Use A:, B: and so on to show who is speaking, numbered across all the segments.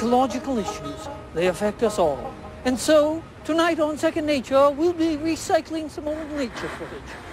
A: ecological issues. They affect us all. And so, tonight on Second Nature, we'll be recycling some old nature footage.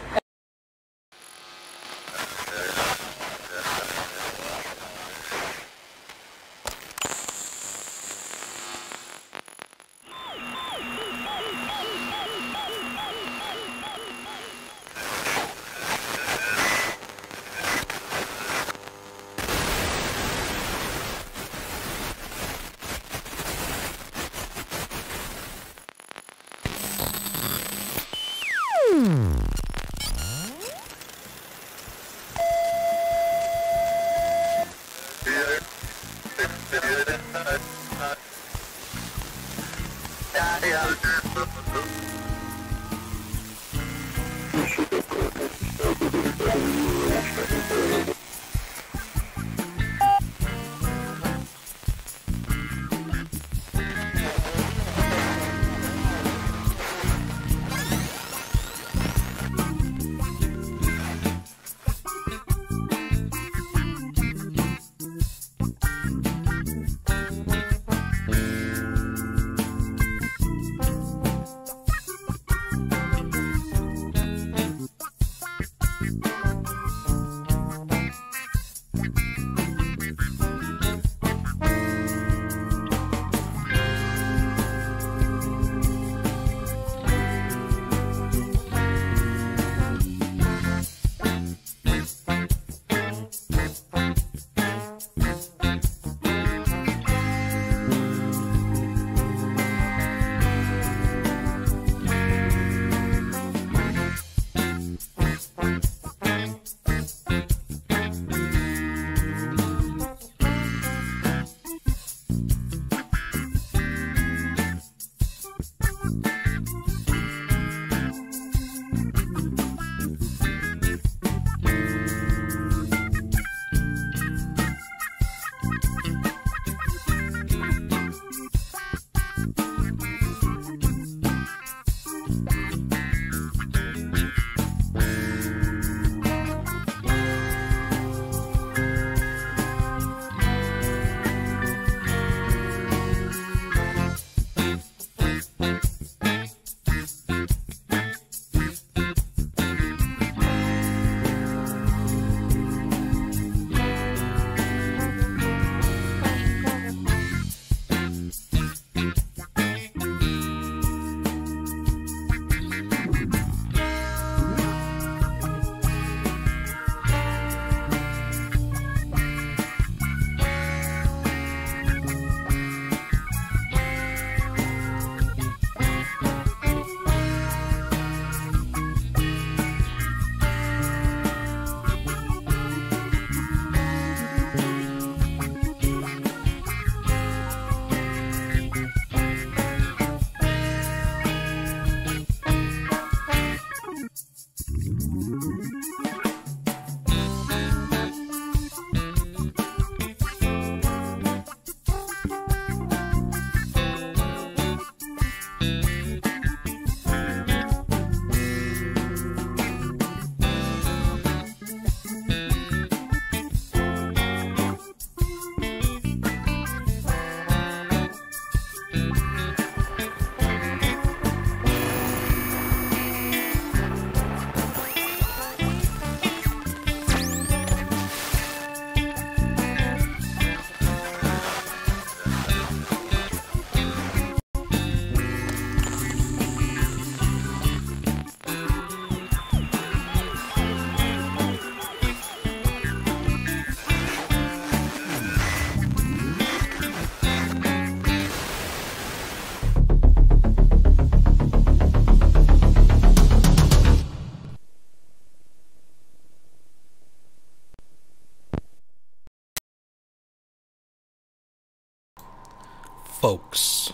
B: Folks,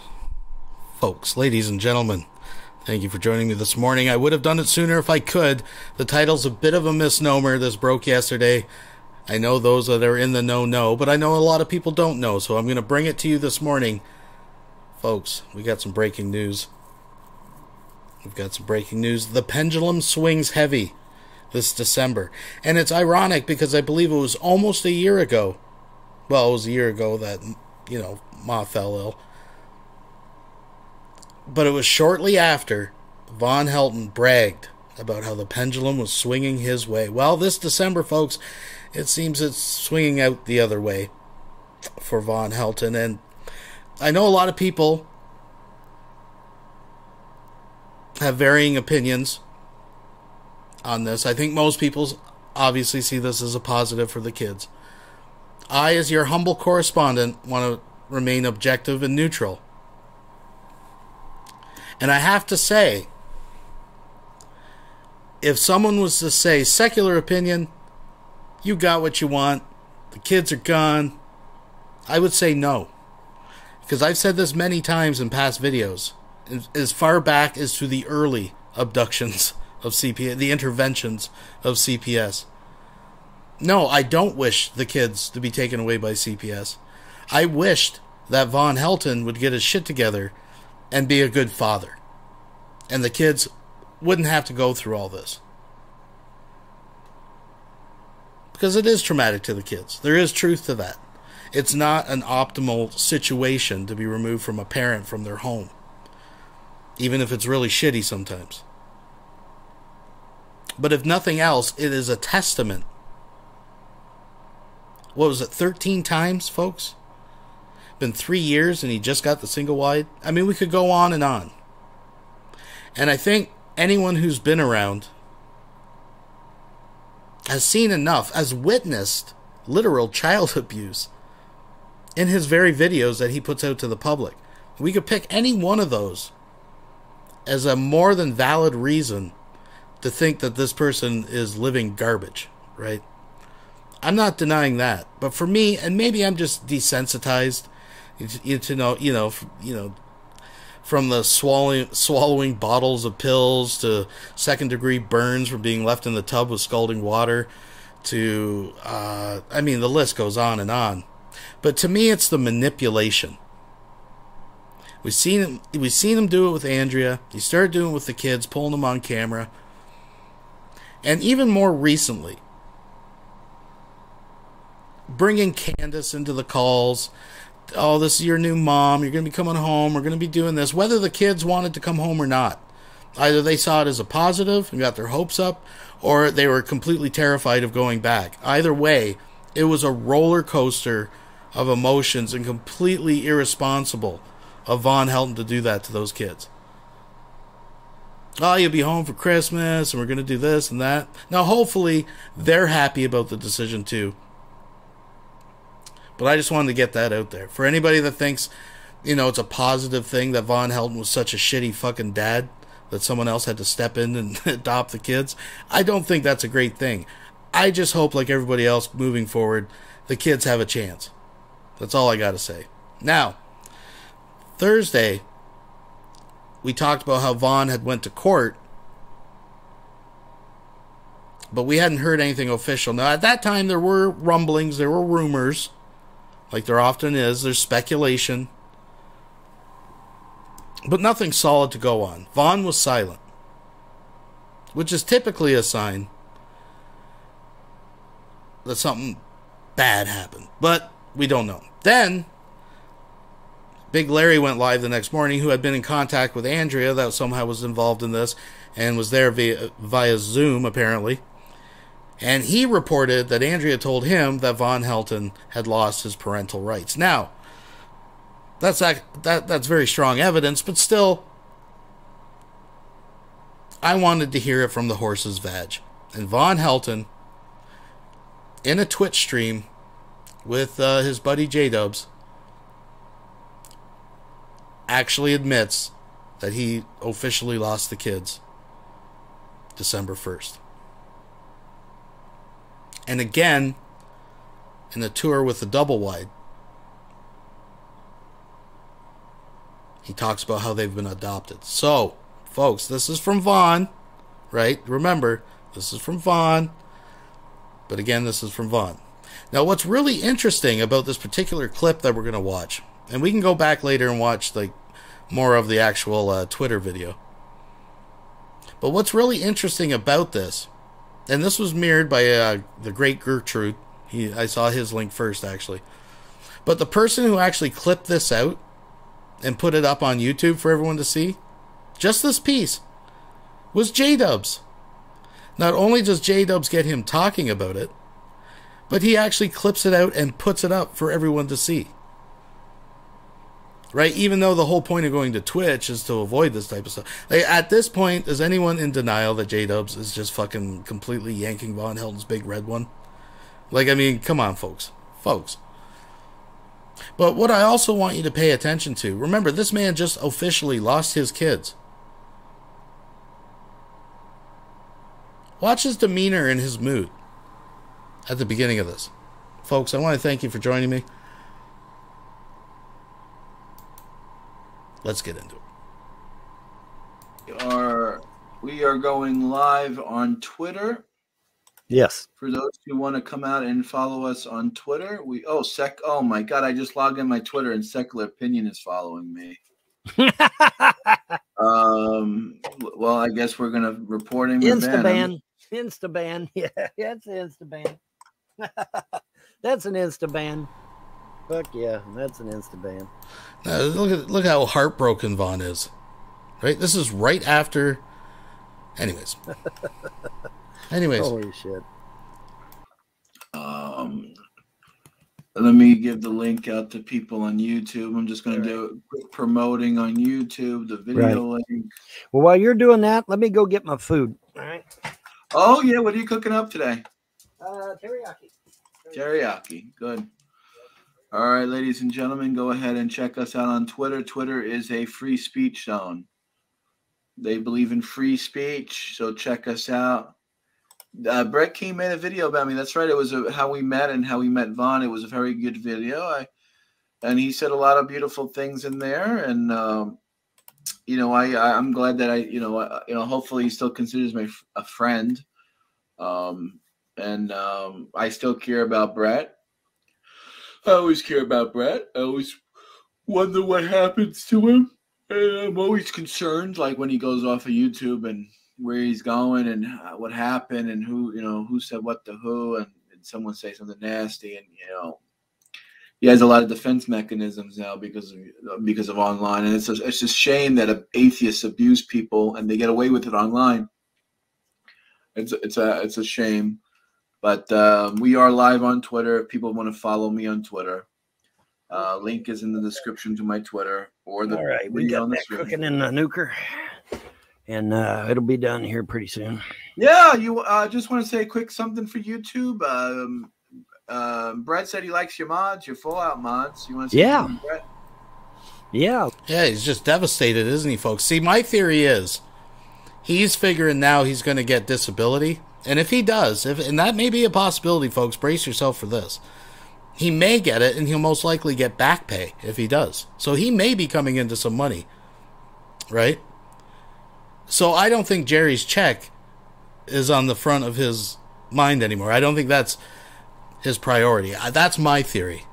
B: folks, ladies and gentlemen, thank you for joining me this morning. I would have done it sooner if I could. The title's a bit of a misnomer. This broke yesterday. I know those that are in the know know, but I know a lot of people don't know, so I'm going to bring it to you this morning. Folks, we got some breaking news. We've got some breaking news. The pendulum swings heavy this December. And it's ironic because I believe it was almost a year ago. Well, it was a year ago that, you know, Fell ill. But it was shortly after Von Helton bragged about how the pendulum was swinging his way. Well, this December, folks, it seems it's swinging out the other way for Von Helton. And I know a lot of people have varying opinions on this. I think most people obviously see this as a positive for the kids. I, as your humble correspondent, want to remain objective and neutral. And I have to say, if someone was to say secular opinion, you got what you want, the kids are gone, I would say no. Because I've said this many times in past videos, as far back as to the early abductions of CPS, the interventions of CPS. No, I don't wish the kids to be taken away by CPS. I wished that Von Helton would get his shit together and be a good father. And the kids wouldn't have to go through all this. Because it is traumatic to the kids. There is truth to that. It's not an optimal situation to be removed from a parent from their home. Even if it's really shitty sometimes. But if nothing else, it is a testament. What was it, 13 times, folks? Been three years and he just got the single wide? I mean, we could go on and on. And I think anyone who's been around has seen enough, has witnessed literal child abuse in his very videos that he puts out to the public. We could pick any one of those as a more than valid reason to think that this person is living garbage, right? I'm not denying that, but for me, and maybe I'm just desensitized you to know, you know, you know, from the swallowing swallowing bottles of pills to second degree burns from being left in the tub with scalding water to uh, I mean the list goes on and on. But to me it's the manipulation. We've seen him we've seen him do it with Andrea. He started doing it with the kids, pulling them on camera. And even more recently, bringing Candace into the calls, oh, this is your new mom. You're going to be coming home. We're going to be doing this. Whether the kids wanted to come home or not. Either they saw it as a positive and got their hopes up, or they were completely terrified of going back. Either way, it was a roller coaster of emotions and completely irresponsible of Von Helton to do that to those kids. Oh, you'll be home for Christmas and we're going to do this and that. Now, hopefully, they're happy about the decision too. But I just wanted to get that out there. For anybody that thinks, you know, it's a positive thing that Von Helton was such a shitty fucking dad that someone else had to step in and adopt the kids, I don't think that's a great thing. I just hope, like everybody else moving forward, the kids have a chance. That's all I got to say. Now, Thursday, we talked about how Vaughn had went to court but we hadn't heard anything official. Now, at that time, there were rumblings, there were rumors like there often is. There's speculation, but nothing solid to go on. Vaughn was silent, which is typically a sign that something bad happened, but we don't know. Then, Big Larry went live the next morning, who had been in contact with Andrea, that somehow was involved in this, and was there via, via Zoom, apparently and he reported that Andrea told him that Von Helton had lost his parental rights. Now, that's that, that that's very strong evidence, but still, I wanted to hear it from the horse's vag. And Von Helton, in a Twitch stream with uh, his buddy J Dubs, actually admits that he officially lost the kids December 1st. And again, in the tour with the double wide, he talks about how they've been adopted. So, folks, this is from Vaughn, right? Remember, this is from Vaughn. But again, this is from Vaughn. Now, what's really interesting about this particular clip that we're going to watch, and we can go back later and watch like more of the actual uh, Twitter video. But what's really interesting about this and this was mirrored by uh, the great Gertrude. He, I saw his link first, actually. But the person who actually clipped this out and put it up on YouTube for everyone to see, just this piece, was J Dubs. Not only does J Dubs get him talking about it, but he actually clips it out and puts it up for everyone to see. Right? Even though the whole point of going to Twitch is to avoid this type of stuff. Like, at this point, is anyone in denial that J Dubs is just fucking completely yanking Von Helton's big red one? Like, I mean, come on, folks. Folks. But what I also want you to pay attention to remember, this man just officially lost his kids. Watch his demeanor and his mood at the beginning of this. Folks, I want to thank you for joining me. Let's get into it.
C: We are we are going live on Twitter.
D: Yes.
C: For those who want to come out and follow us on Twitter, we oh sec oh my god, I just logged in my Twitter and secular opinion is following me. um well I guess we're gonna report him. or ban him.
D: Instaban. Instaban. Yeah, that's Instaban. that's an Instaban. Fuck yeah, that's an Instaban.
B: Now, look at look how heartbroken Vaughn is. Right? This is right after anyways. anyways.
D: Holy shit.
C: Um let me give the link out to people on YouTube. I'm just going to do quick promoting on YouTube, the video link.
D: Well, while you're doing that, let me go get my food. All right.
C: Oh, yeah. What are you cooking up today?
D: Uh, teriyaki.
C: Teriyaki. Good. All right, ladies and gentlemen, go ahead and check us out on Twitter. Twitter is a free speech zone. They believe in free speech, so check us out. Uh, Brett Keane made a video about me. That's right. It was a, how we met and how we met Vaughn. It was a very good video. I and he said a lot of beautiful things in there. And um, you know, I, I am glad that I you know I, you know hopefully he still considers me a friend. Um, and um, I still care about Brett. I always care about Brett. I always wonder what happens to him. And I'm always concerned, like when he goes off of YouTube and where he's going and uh, what happened and who, you know, who said what to who, and, and someone say something nasty, and you know, he has a lot of defense mechanisms now because of uh, because of online, and it's a, it's a shame that atheists abuse people and they get away with it online. It's it's a it's a shame. But um, we are live on Twitter. If people want to follow me on Twitter, uh, link is in the description to my Twitter or the.
D: All right, we got that cooking in the nuker, and uh, it'll be done here pretty soon.
C: Yeah, you uh, just want to say a quick something for YouTube. Um, uh, Brett said he likes your mods, your Fallout mods. You want to?
D: yeah. Yeah.
B: Yeah, he's just devastated, isn't he, folks? See, my theory is he's figuring now he's going to get disability and if he does, if and that may be a possibility, folks, brace yourself for this. He may get it, and he'll most likely get back pay if he does. So he may be coming into some money, right? So I don't think Jerry's check is on the front of his mind anymore. I don't think that's his priority. That's my theory.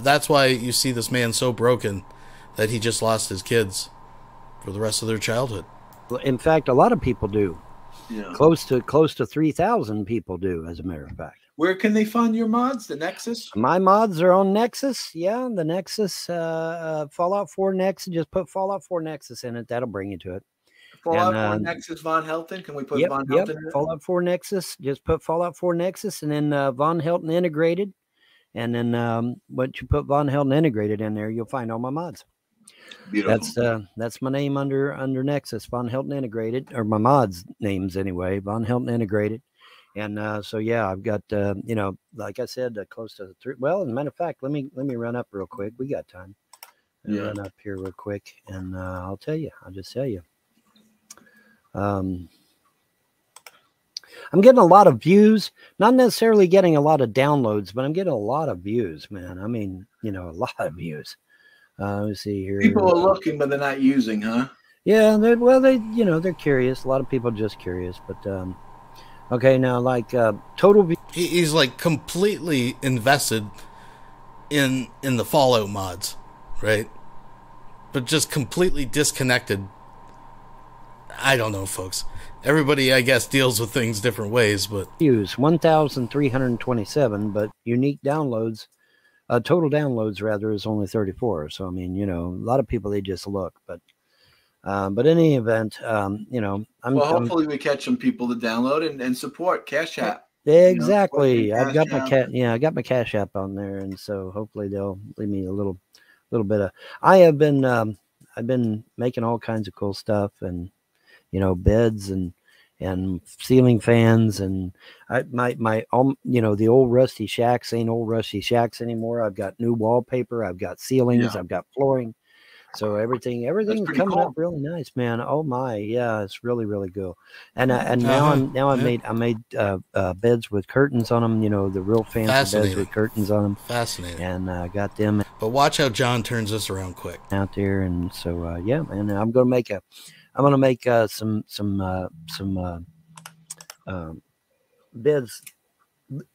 B: That's why you see this man so broken that he just lost his kids for the rest of their childhood.
D: In fact, a lot of people do.
C: Yeah.
D: Close to close to three thousand people do, as a matter of fact.
C: Where can they find your mods? The Nexus.
D: My mods are on Nexus. Yeah, the Nexus. Uh, uh, Fallout Four Nexus. Just put Fallout Four Nexus in it. That'll bring you to it.
C: Fallout and, 4 uh, Nexus Von Helton. Can we put
D: yep,
C: Von
D: yep.
C: Helton? In
D: Fallout 4 Nexus. Just put Fallout 4 Nexus and then uh, Von Helton integrated. And then um, once you put Von Helton integrated in there, you'll find all my mods.
C: Beautiful.
D: That's uh, that's my name under under Nexus Von Helton Integrated, or my mods names anyway. Von Helton Integrated, and uh, so yeah, I've got uh, you know, like I said, uh, close to three. Well, as a matter of fact, let me let me run up real quick. We got time.
C: Yeah.
D: Run up here real quick, and uh, I'll tell you. I'll just tell you. Um, I'm getting a lot of views, not necessarily getting a lot of downloads, but I'm getting a lot of views, man. I mean, you know, a lot of views. Uh, let's see here.
C: People are looking, but they're not using, huh?
D: Yeah, they well, they you know they're curious. A lot of people just curious, but um, okay, now like uh, total. View-
B: He's like completely invested in in the Fallout mods, right? But just completely disconnected. I don't know, folks. Everybody, I guess, deals with things different ways, but
D: views one thousand three hundred twenty-seven, but unique downloads uh, total downloads rather is only 34. So I mean, you know, a lot of people they just look, but um, but in any event, um, you know, I'm,
C: well,
D: I'm-
C: hopefully we catch some people to download and, and support Cash App.
D: Yeah,
C: you know,
D: exactly. I've got my cat. Yeah, I got my cash app on there, and so hopefully they'll leave me a little, little bit of. I have been, um, I've been making all kinds of cool stuff, and you know, beds and and ceiling fans, and I my my um, you know, the old rusty shacks ain't old rusty shacks anymore. I've got new wallpaper. I've got ceilings.
C: Yeah.
D: I've got flooring. So everything, everything's coming
C: cool.
D: up really nice, man. Oh my, yeah, it's really, really cool. And uh, and now
B: Uh-huh,
D: I'm now I
B: yeah.
D: made I made uh, uh, beds with curtains on them. You know the real fancy beds with curtains on them,
B: Fascinating.
D: and uh, got them
B: But watch how John turns this around quick.
D: out there. And so uh, yeah, man, I'm gonna make a, I'm gonna make uh, some some uh, some uh, um, beds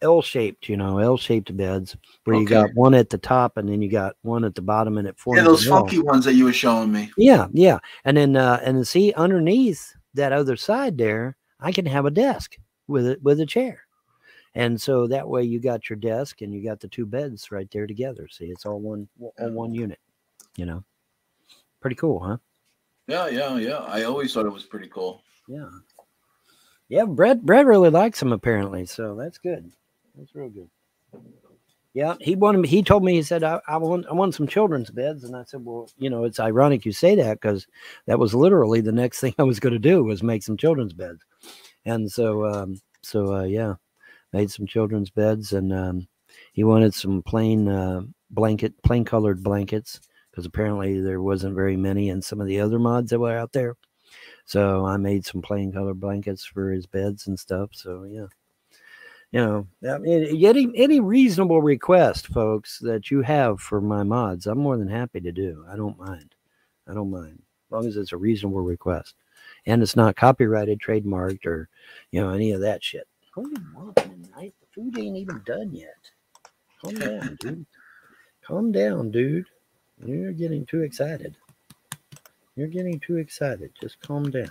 D: L shaped. You know, L shaped beds where you got one at the top and then you got one at the bottom, and it forms
C: Yeah, those funky ones that you were showing me.
D: Yeah, yeah. And then uh and then see underneath that other side there, I can have a desk with it with a chair. And so that way you got your desk and you got the two beds right there together. See, it's all one all one unit, you know. Pretty cool, huh?
C: Yeah, yeah, yeah. I always thought it was pretty cool.
D: Yeah. Yeah, Brett Brett really likes them apparently, so that's good. That's real good. Yeah, he wanted. He told me. He said, I, "I want, I want some children's beds," and I said, "Well, you know, it's ironic you say that because that was literally the next thing I was going to do was make some children's beds." And so, um, so uh, yeah, made some children's beds, and um, he wanted some plain uh, blanket, plain colored blankets because apparently there wasn't very many in some of the other mods that were out there. So I made some plain color blankets for his beds and stuff. So yeah, you know, I mean, any any reasonable request, folks, that you have for my mods, I'm more than happy to do. I don't mind. I don't mind as long as it's a reasonable request, and it's not copyrighted, trademarked, or you know any of that shit. The food ain't even done yet. Calm down, dude. Calm down, dude. You're getting too excited. You're getting too excited. Just calm down.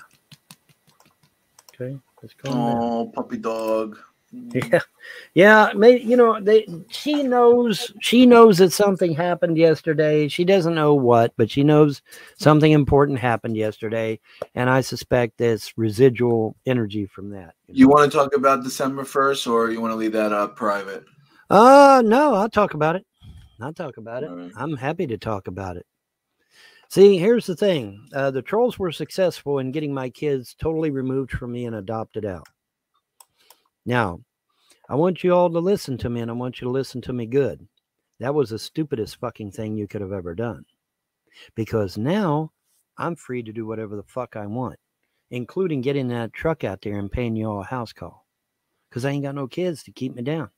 D: Okay, just calm down.
C: Oh, puppy dog.
D: Yeah, yeah. Maybe you know they. She knows. She knows that something happened yesterday. She doesn't know what, but she knows something important happened yesterday, and I suspect there's residual energy from that.
C: You want to talk about December 1st or you want to leave that up private?
D: Uh no, I'll talk about it. I'll talk about it.
C: Right.
D: I'm happy to talk about it. See, here's the thing. Uh, the trolls were successful in getting my kids totally removed from me and adopted out. Now, I want you all to listen to me and I want you to listen to me good. That was the stupidest fucking thing you could have ever done. Because now I'm free to do whatever the fuck I want, including getting that truck out there and paying you all a house call. Because I ain't got no kids to keep me down.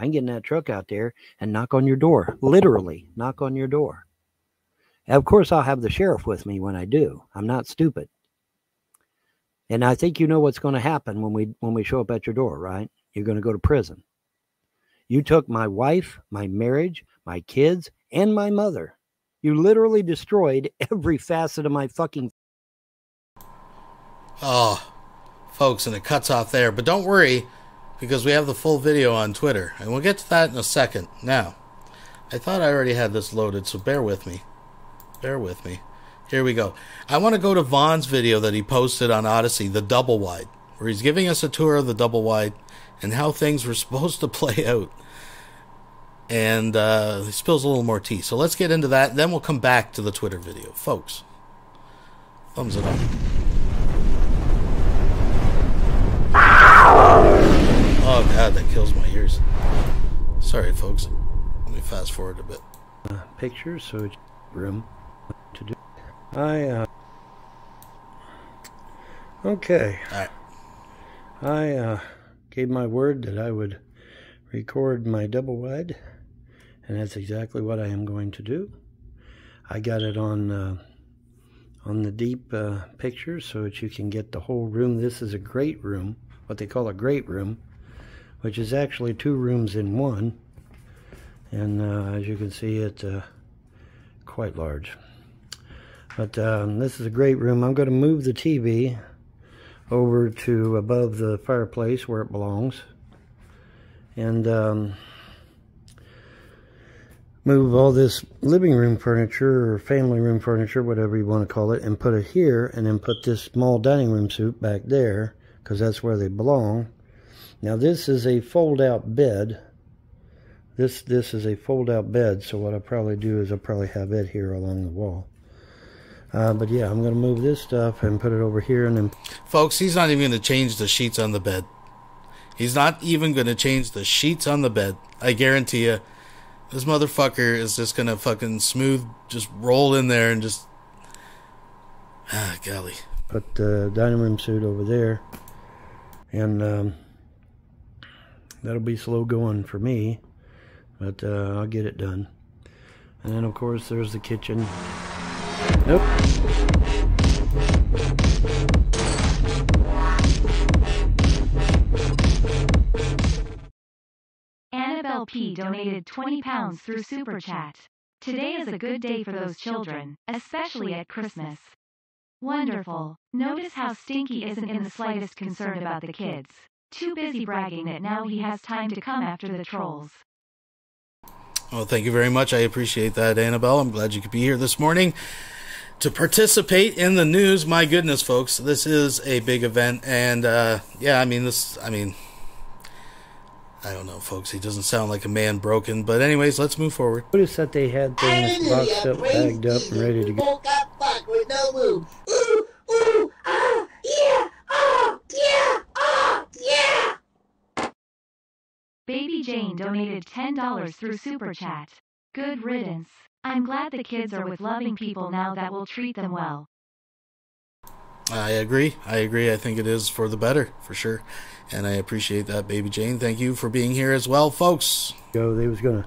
D: I can get in that truck out there and knock on your door, literally knock on your door. And of course, I'll have the sheriff with me when I do. I'm not stupid. And I think you know what's going to happen when we when we show up at your door, right? You're going to go to prison. You took my wife, my marriage, my kids, and my mother. You literally destroyed every facet of my fucking
B: Oh, folks, and it cuts off there. But don't worry, because we have the full video on Twitter, and we'll get to that in a second. Now, I thought I already had this loaded, so bear with me. Bear with me. Here we go. I want to go to Vaughn's video that he posted on Odysee, the double wide, where he's giving us a tour of the double wide and how things were supposed to play out. And uh, he spills a little more tea. So let's get into that. Then we'll come back to the Twitter video. Folks, thumbs it up. Oh god, that kills my ears. Sorry, folks. Let me fast forward a bit.
D: pictures, so it's room to do. I uh, okay. I uh, gave my word that I would record my double wide, and that's exactly what I am going to do. I got it on uh, on the deep uh, picture so that you can get the whole room. This is a great room, what they call a great room, which is actually two rooms in one. And uh, as you can see, it's uh, quite large. But um, this is a great room. I'm going to move the TV over to above the fireplace where it belongs. And um, move all this living room furniture or family room furniture, whatever you want to call it, and put it here, and then put this small dining room suite back there, because that's where they belong. Now this is a fold-out bed. This this is a fold-out bed, so what I'll probably do is I'll probably have it here along the wall. Uh, but yeah, I'm going to move this stuff and put it over here, and then...
B: Folks, he's not even going to change the sheets on the bed. He's not even going to change the sheets on the bed. I guarantee you. This motherfucker is just going to fucking smooth, just roll in there and just... Ah, golly.
D: Put the dining room suit over there. And um, that'll be slow going for me. But uh, I'll get it done. And then, of course, there's the kitchen. Nope.
E: Annabelle P. donated 20 pounds through Super Chat. Today is a good day for those children, especially at Christmas. Wonderful. Notice how Stinky isn't in the slightest concerned about the kids. Too busy bragging that now he has time to come after the trolls.
B: Well, thank you very much. I appreciate that, Annabelle. I'm glad you could be here this morning to participate in the news. My goodness, folks, this is a big event, and uh, yeah, I mean this. I mean, I don't know, folks. He doesn't sound like a man broken, but anyways, let's move forward.
D: Notice that they had things boxed up, bagged up, and ready to go.
F: got fucked with no lube. Ooh, ooh, ah, yeah, ah, yeah, ah, yeah.
E: Baby Jane donated $10 through Super Chat. Good riddance. I'm glad the kids are with loving people now that will treat them well.
B: I agree. I agree. I think it is for the better, for sure. And I appreciate that, Baby Jane. Thank you for being here as well, folks.
D: Go. They was gonna,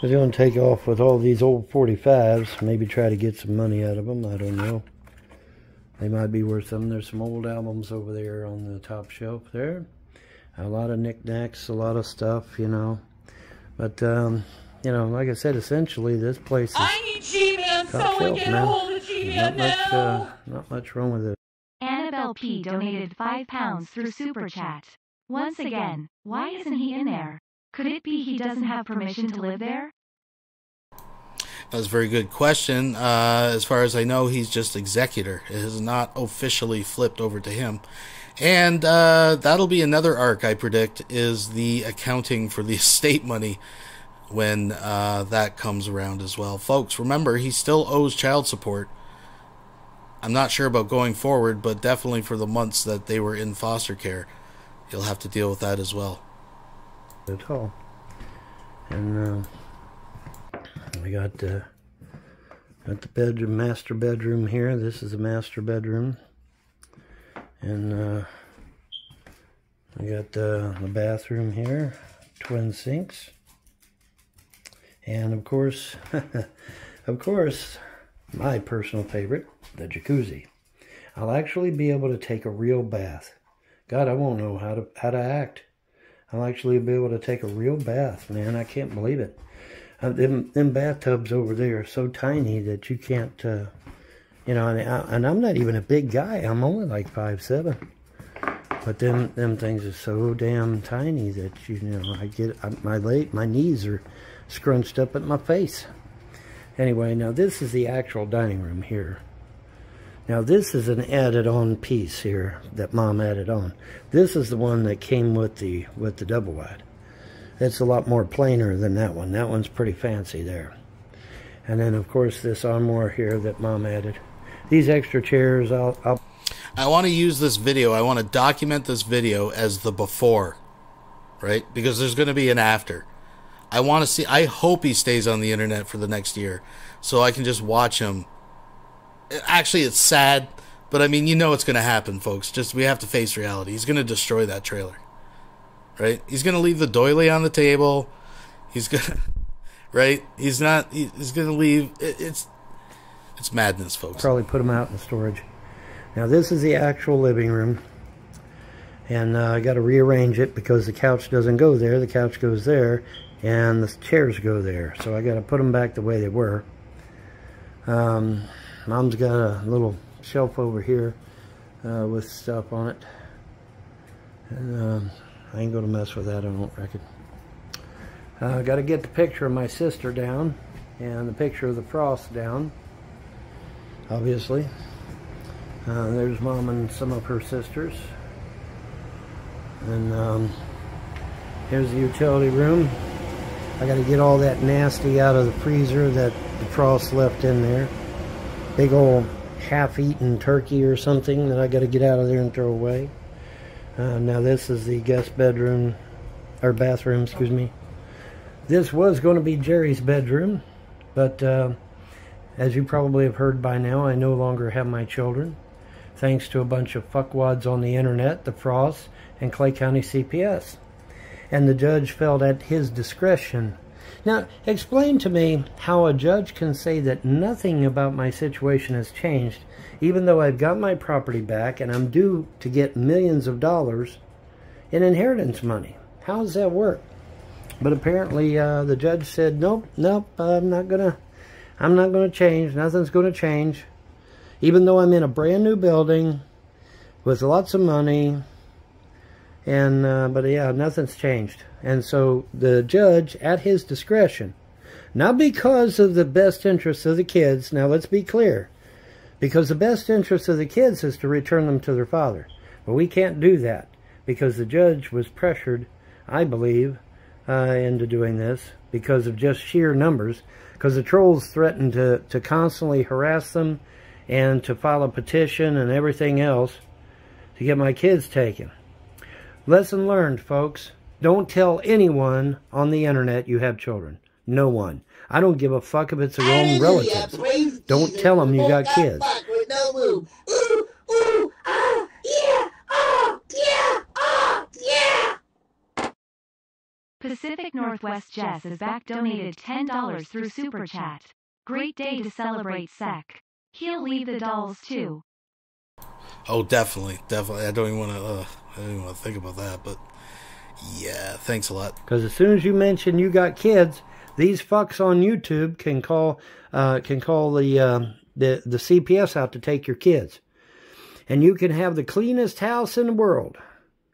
D: they was gonna take off with all these old 45s. Maybe try to get some money out of them. I don't know. They might be worth some. There's some old albums over there on the top shelf there. A lot of knickknacks, a lot of stuff, you know. But um, you know, like I said, essentially this place is
G: I need G-Man.
D: top
G: Someone
D: shelf,
G: get a hold of G-Man
D: not much,
G: now.
D: uh, not much wrong with it.
E: Annabelle P. donated 5 pounds through Super Chat. Once again, why isn't he in there? Could it be he doesn't have permission to live there?
B: That's a very good question. Uh, as far as I know, he's just executor. It has not officially flipped over to him. And uh, that'll be another arc, I predict, is the accounting for the estate money when uh, that comes around as well. Folks, remember, he still owes child support. I'm not sure about going forward, but definitely for the months that they were in foster care, he'll have to deal with that as well.
D: at all. And uh, we got uh, got the bedroom, master bedroom here. This is a master bedroom, and uh, we got uh, the bathroom here, twin sinks, and of course, of course, my personal favorite, the jacuzzi. I'll actually be able to take a real bath. God, I won't know how to how to act. I'll actually be able to take a real bath, man. I can't believe it. Uh, them, them bathtubs over there are so tiny that you can't, uh, you know, and, I, and I'm not even a big guy. I'm only like five seven. But them them things are so damn tiny that you know I get I, my leg my knees are scrunched up at my face. Anyway, now this is the actual dining room here. Now this is an added on piece here that mom added on. This is the one that came with the with the double wide. It's a lot more plainer than that one. That one's pretty fancy there. And then of course this armoire here that mom added. These extra chairs I'll, I'll
B: I want to use this video. I want to document this video as the before, right? Because there's going to be an after. I want to see. I hope he stays on the internet for the next year, so I can just watch him. Actually, it's sad, but I mean, you know what's going to happen, folks. Just we have to face reality. He's going to destroy that trailer, right? He's going to leave the doily on the table. He's gonna, right? He's not. He's going to leave. It's, it's madness, folks.
D: probably put them out in storage. Now this is the actual living room. And uh, I got to rearrange it because the couch doesn't go there. The couch goes there. And the chairs go there. So I got to put them back the way they were. Um, Mom's got a little shelf over here uh, with stuff on it. And um, I ain't going to mess with that, I don't reckon. Uh, Got to get the picture of my sister down and the picture of the frost down, obviously. Uh, there's mom and some of her sisters. And um, here's the utility room. I got to get all that nasty out of the freezer that the frost left in there. Big old half-eaten turkey or something that I got to get out of there and throw away. Uh, now this is the guest bedroom, or bathroom, excuse me. This was going to be Jerry's bedroom, but uh, as you probably have heard by now, I no longer have my children, thanks to a bunch of fuckwads on the internet, the Frost, and Clay County CPS. And the judge felt at his discretion. Now, explain to me how a judge can say that nothing about my situation has changed, even though I've got my property back and I'm due to get millions of dollars in inheritance money. How does that work? But apparently, uh, the judge said, "Nope, nope, I'm not gonna, I'm not gonna change. Nothing's gonna change, even though I'm in a brand new building with lots of money." And uh, but yeah, nothing's changed. And so the judge, at his discretion, not because of the best interests of the kids. Now let's be clear, because the best interest of the kids is to return them to their father. But we can't do that because the judge was pressured, I believe, uh, into doing this because of just sheer numbers. Because the trolls threatened to, to constantly harass them and to file a petition and everything else to get my kids taken. Lesson learned, folks. Don't tell anyone on the internet you have children. No one. I don't give a fuck if it's own
F: Hallelujah,
D: relatives. Don't
F: Jesus.
D: them you got kids.
F: back with no move. Ooh, ooh, ah, yeah, ah, yeah, ah, yeah.
E: Pacific Northwest Jess is back donated $10 through Super Chat. Great day to celebrate Sec. He'll leave the dolls too.
B: Oh, definitely, definitely. I don't even want to. Uh, I don't even want to think about that. But yeah, thanks a lot.
D: Because as soon as you mention you got kids, these fucks on YouTube can call uh, can call the uh, the the CPS out to take your kids, and you can have the cleanest house in the world,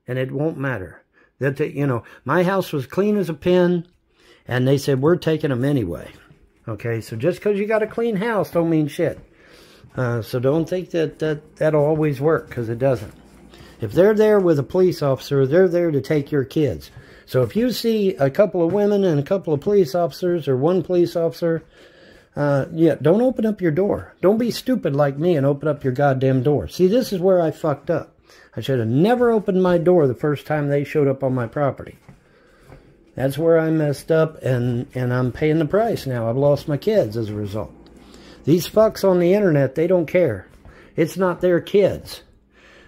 D: and it won't matter. That you know, my house was clean as a pin, and they said we're taking them anyway. Okay, so just because you got a clean house don't mean shit. Uh, so don't think that, that that'll always work because it doesn't. If they're there with a police officer, they're there to take your kids. So if you see a couple of women and a couple of police officers or one police officer, uh, yeah, don't open up your door. Don't be stupid like me and open up your goddamn door. See, this is where I fucked up. I should have never opened my door the first time they showed up on my property. That's where I messed up, and, and I'm paying the price now. I've lost my kids as a result. These fucks on the internet, they don't care. It's not their kids.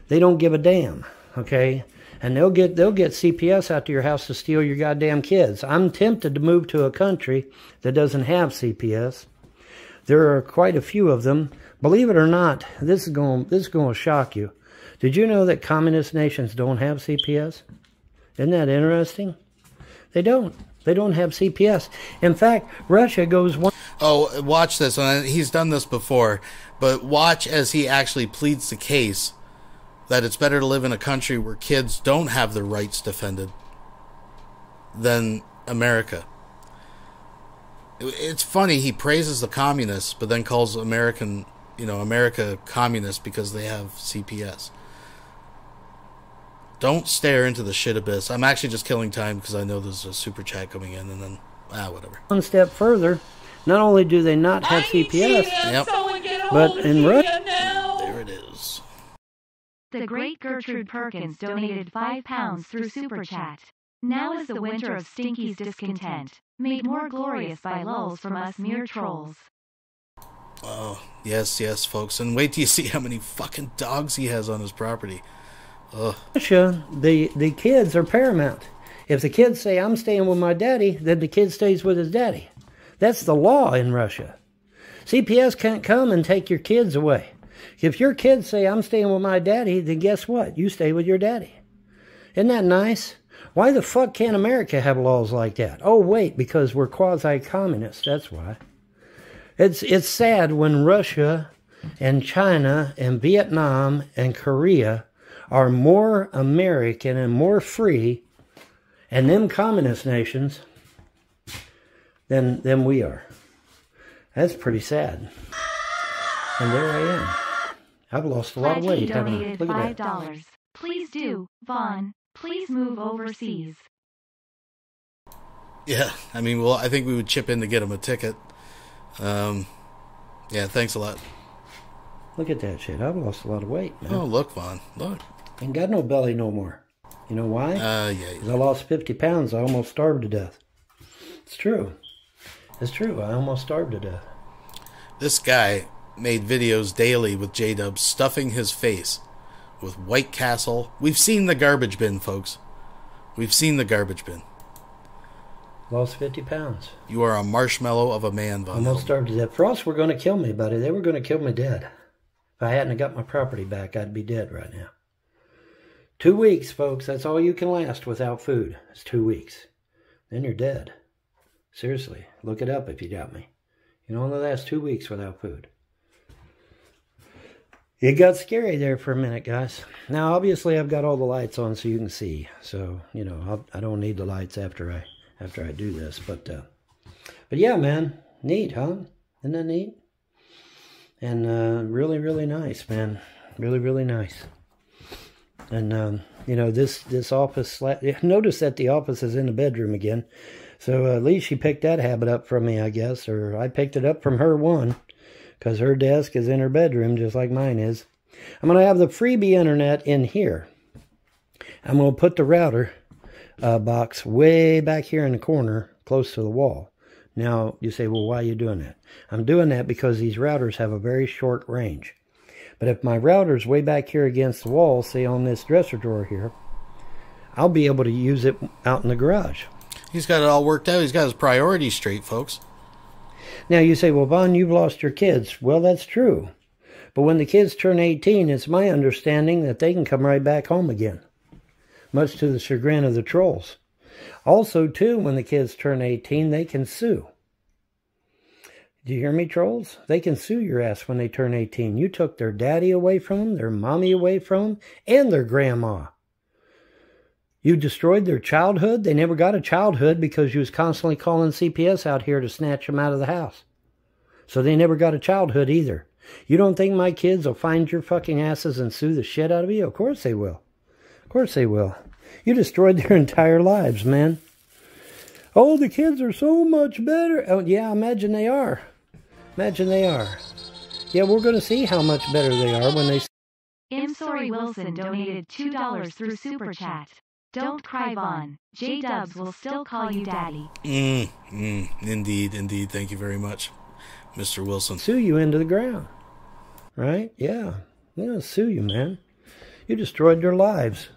D: They don't give a damn, okay? And they'll get they'll get CPS out to your house to steal your goddamn kids. I'm tempted to move to a country that doesn't have CPS. There are quite a few of them. Believe it or not, this is going this is going to shock you. Did you know that communist nations don't have CPS? Isn't that interesting? They don't. They don't have CPS. In fact, Russia goes one
B: Oh, watch this. He's done this before, but watch as he actually pleads the case that it's better to live in a country where kids don't have their rights defended than America. It's funny he praises the communists, but then calls American, you know, America communist because they have CPS. Don't stare into the shit abyss. I'm actually just killing time because I know there's a super chat coming in, and then ah, whatever.
D: one step further. Not only do they not have CPS,
B: Yep,
D: but in Russia,
B: there it is.
E: The great Gertrude Perkins donated 5 pounds through Super Chat. Now is the winter of Stinky's discontent, made more glorious by lulls from us mere trolls.
B: Oh, yes, yes, folks. And wait till you see how many fucking dogs he has on his property.
D: Russia, the the kids are paramount. If the kids say I'm staying with my daddy, then the kid stays with his daddy. That's the law in Russia. CPS can't come and take your kids away. If your kids say I'm staying with my daddy, then guess what? You stay with your daddy. Isn't that nice? Why the fuck can't America have laws like that? Oh wait, because we're quasi-communist. That's why. It's it's sad when Russia and China and Vietnam and Korea are more American and more free, and them communist nations, than than we are. That's pretty sad. And there I am. I've lost a lot of
E: Flatty
D: weight, haven't I?
E: donated
D: Look at
E: five
D: that.
E: dollars. Please do, Vaughn. Please move overseas.
B: Yeah, I mean, well, I think we would chip in to get him a ticket. Um, yeah, thanks a lot.
D: Look at that shit. I've lost a lot of weight, man.
B: Oh, look, Vaughn, look.
D: Ain't got no belly no more. You know why?
B: Uh, yeah,
D: I lost 50 pounds. I almost starved to death. It's true. It's true. I almost starved to death.
B: this guy made videos daily with J Dub stuffing his face with White Castle. We've seen the garbage bin, folks. We've seen the garbage bin.
D: Lost 50 pounds.
B: You are a marshmallow of a man, Von.
D: Almost starved to death. Frost were going to kill me, buddy. They were going to kill me dead. If I hadn't got my property back, I'd be dead right now. Two weeks, folks. That's all you can last without food. It's two weeks. Then you're dead. Seriously, look it up if you doubt me. You can only last two weeks without food. It got scary there for a minute, guys. Now, obviously, I've got all the lights on so you can see. So, you know, I'll, I don't need the lights after I after I do this. But, uh, but yeah, man, neat, huh? Isn't that neat? And uh, really, really nice, man. Really, really nice. And um, you know, this this office. Notice that the office is in the bedroom again. So uh, at least she picked that habit up from me, I guess, or I picked it up from her one, because her desk is in her bedroom just like mine is. I'm gonna have the freebie internet in here. I'm gonna put the router uh, box way back here in the corner, close to the wall. Now you say, well, why are you doing that? I'm doing that because these routers have a very short range. But if my router's way back here against the wall, say on this dresser drawer here, I'll be able to use it out in the garage.
B: He's got it all worked out. He's got his priorities straight, folks.
D: Now you say, well, Von, you've lost your kids. Well, that's true. But when the kids turn 18, it's my understanding that they can come right back home again, much to the chagrin of the trolls. Also, too, when the kids turn 18, they can sue. Do you hear me, trolls? They can sue your ass when they turn 18. You took their daddy away from them, their mommy away from them, and their grandma. You destroyed their childhood. They never got a childhood because you was constantly calling CPS out here to snatch them out of the house. So they never got a childhood either. You don't think my kids will find your fucking asses and sue the shit out of you? Of course they will. Of course they will. You destroyed their entire lives, man. Oh, the kids are so much better. Oh, yeah, I imagine they are. Imagine they are. Yeah, we're going to see how much better they are when they.
E: I'm sorry Wilson donated $2 through Super Chat. Don't cry Von. J Dubs will still call you daddy.
B: Mm, mm, indeed, indeed. Thank you very much, Mr. Wilson.
D: sue you into the ground. Right? Yeah. They're going to sue you, man. You destroyed their lives.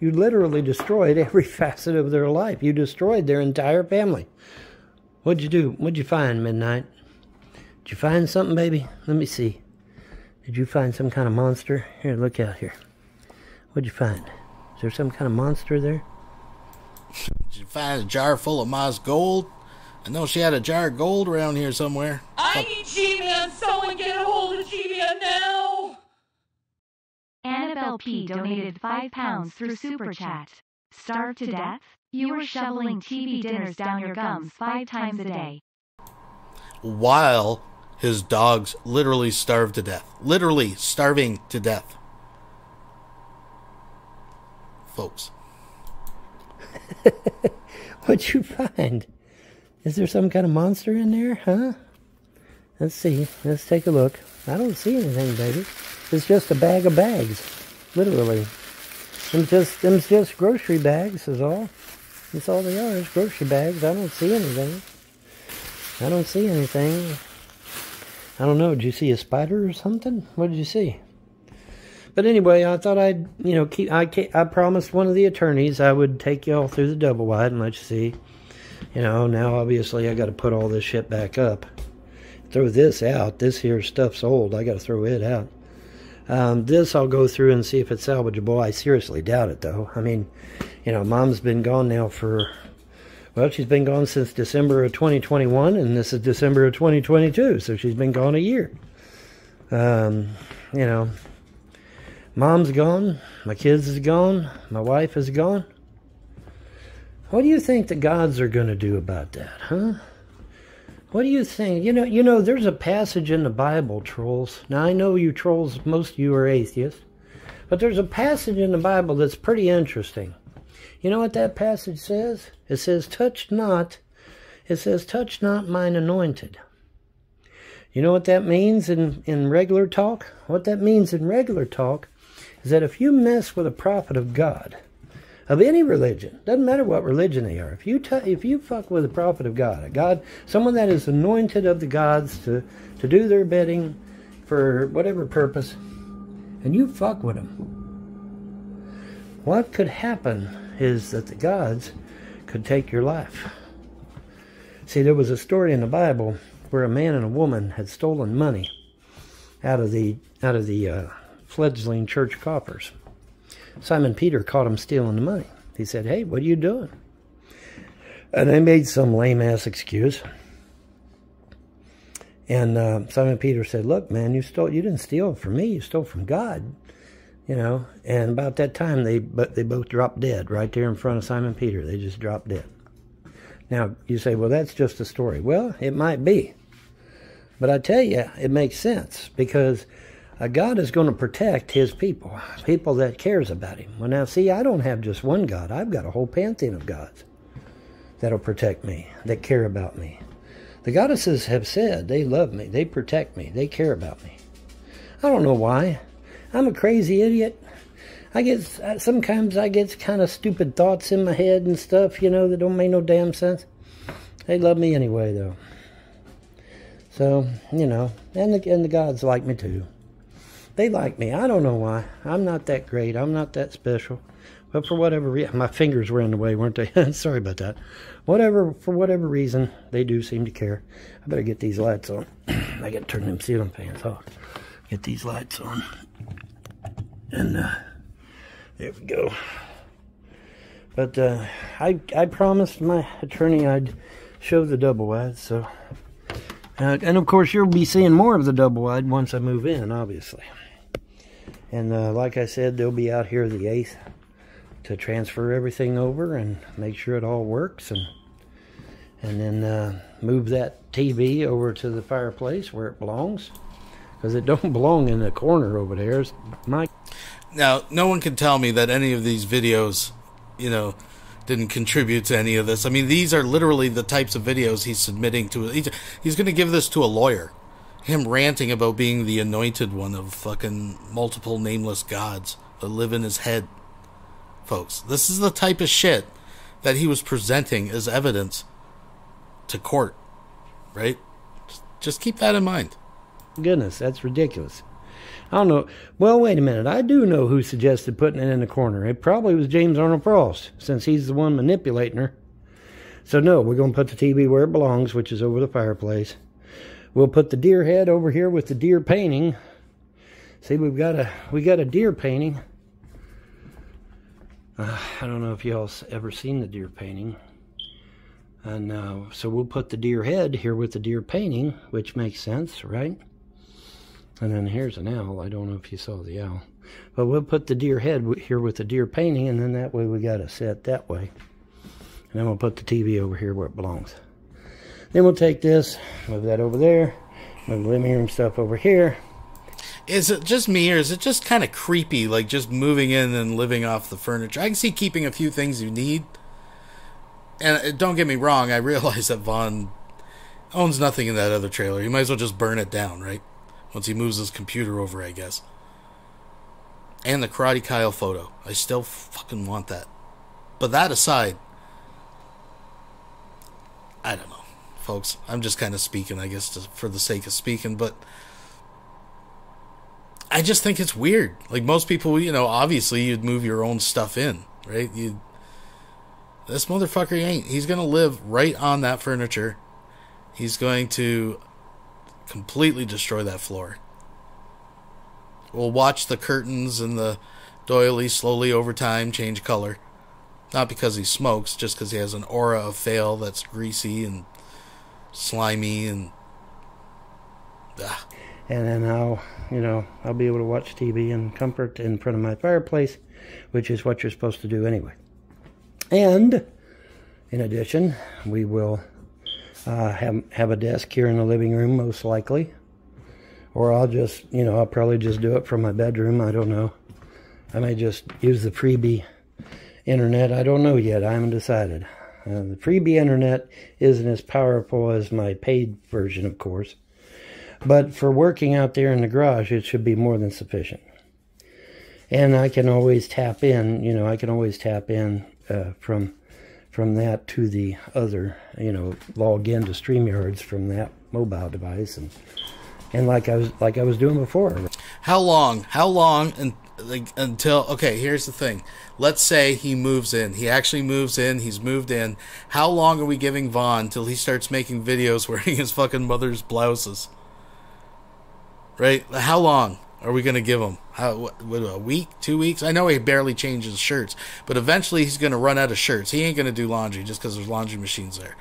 D: You literally destroyed every facet of their life. You destroyed their entire family. What'd you do? What'd you find, Midnight? Did you find something, baby? Let me see. Did you find some kind of monster? Here, look out here. What'd you find? Is there some kind of monster there?
B: Did you find a jar full of Ma's gold? I know she had a jar of gold around here somewhere.
F: I need G-Man. Someone get a hold of G-Man now.
E: Annabelle P donated 5 pounds through Super Chat. Starved to death? You were shoveling TV dinners down your gums five times a day.
B: While his dogs literally starved to death. Literally starving to death. Folks.
D: What'd you find? Is there some kind of monster in there, huh? Let's see. Let's take a look. I don't see anything, baby. It's just a bag of bags. Literally. Them's just them's just grocery bags is all. That's all they are, is grocery bags. I don't see anything. I don't see anything. I don't know. Did you see a spider or something? What did you see? But anyway, I thought I'd, you know, keep. I I promised one of the attorneys I would take y'all through the double wide and let you see. You know, now obviously I got to put all this shit back up. Throw this out. This here stuff's old. I got to throw it out. Um, this I'll go through and see if it's salvageable. I seriously doubt it, though. I mean, you know, Mom's been gone now for. Well, she's been gone since December of 2021, and this is December of 2022, so she's been gone a year. Um, you know, Mom's gone, my kids is gone, my wife is gone. What do you think the gods are going to do about that, huh? What do you think? You know, you know, there's a passage in the Bible, trolls. Now I know you trolls, most of you are atheists, but there's a passage in the Bible that's pretty interesting. You know what that passage says? It says, "Touch not." It says, "Touch not mine anointed." You know what that means in in regular talk? What that means in regular talk is that if you mess with a prophet of God, of any religion, doesn't matter what religion they are, if you if you fuck with a prophet of God, a God, someone that is anointed of the gods to to do their bidding for whatever purpose, and you fuck with them, what could happen is that the gods could take your life. See, there was a story in the Bible where a man and a woman had stolen money out of the out of the uh, fledgling church coffers. Simon Peter caught him stealing the money. He said, "Hey, what are you doing?" And they made some lame ass excuse. And uh, Simon Peter said, "Look, man, you stole. You didn't steal from me. You stole from God." You know. And about that time, they but they both dropped dead right there in front of Simon Peter. They just dropped dead. Now you say, "Well, that's just a story." Well, it might be, but I tell you, it makes sense because uh, God is going to protect His people, people that cares about Him. Well, now see, I don't have just one God. I've got a whole pantheon of gods that'll protect me, that care about me. The goddesses have said they love me, they protect me, they care about me. I don't know why. I'm a crazy idiot. I get uh, sometimes I get kind of stupid thoughts in my head and stuff, you know, that don't make no damn sense. They love me anyway, though. So you know, and the, and the gods like me too. They like me. I don't know why. I'm not that great. I'm not that special. But for whatever reason, my fingers were in the way, weren't they? Sorry about that. Whatever, for whatever reason, they do seem to care. I better get these lights on. I got to turn them ceiling fans off. Get these lights on. And uh, there we go. But uh, I I promised my attorney I'd show the double wide, so. Uh, and of course, you'll be seeing more of the double wide once I move in, obviously. And uh, like I said, they'll be out here the 8th to transfer everything over and make sure it all works and and then uh, move that TV over to the fireplace where it belongs because it don't belong in the corner over there. It's my
B: Now, no one can tell me that any of these videos, you know, didn't contribute to any of this. I mean, these are literally the types of videos he's submitting to. He's, he's going to give this to a lawyer. Him ranting about being the anointed one of fucking multiple nameless gods that live in his head. Folks, this is the type of shit that he was presenting as evidence to court, right? Just, just keep that in mind.
D: Goodness, that's ridiculous. I don't know. Well, wait a minute. I do know who suggested putting it in the corner. It probably was James Arnold Frost, since he's the one manipulating her. So no, we're going to put the TV where it belongs, which is over the fireplace. We'll put the deer head over here with the deer painting. See, we've got a we got a deer painting. Uh, I don't know if y'all ever seen the deer painting. And uh, so we'll put the deer head here with the deer painting, which makes sense, right? And then here's an owl. I don't know if you saw the owl. But we'll put the deer head here with the deer painting, and then that way we got it set that way. And then we'll put the TV over here where it belongs. Then we'll take this, move that over there, move the living room stuff over here.
B: Is it just me, or is it just kind of creepy, like just moving in and living off the furniture? I can see keeping a few things you need. And uh, don't get me wrong, I realize that Von owns nothing in that other trailer. He might as well just burn it down, right? Once he moves his computer over, I guess. And the Karate Kyle photo. I still fucking want that. But that aside, I don't know, folks. I'm just kind of speaking, I guess, to, for the sake of speaking, but I just think it's weird. Like most people, you know, obviously you'd move your own stuff in, right? You this motherfucker ain't. He's gonna live right on that furniture. He's going to completely destroy that floor. We'll watch the curtains and the doily slowly over time change color. Not because he smokes, just because he has an aura of fail that's greasy and slimy and. Ah.
D: And then I'll, you know, I'll be able to watch TV in comfort in front of my fireplace, which is what you're supposed to do anyway. And in addition, we will uh, have have a desk here in the living room, most likely, or I'll just you know I'll probably just do it from my bedroom. I don't know. I may just use the freebie internet. I don't know yet. I haven't decided. Uh, the freebie internet isn't as powerful as my paid version, of course. But for working out there in the garage, it should be more than sufficient. And I can always tap in, you know, I can always tap in uh, from from that to the other, you know, log into StreamYards from that mobile device and and like I was like I was doing before.
B: How long? How long and like until okay, here's the thing. Let's say he moves in. He actually moves in. He's moved in. How long are we giving Von till he starts making videos wearing his fucking mother's blouses? Right? How long are we going to give him? How what, what, a week, 2 weeks? I know he barely changes shirts, but eventually he's going to run out of shirts. He ain't going to do laundry just cuz there's laundry machines there.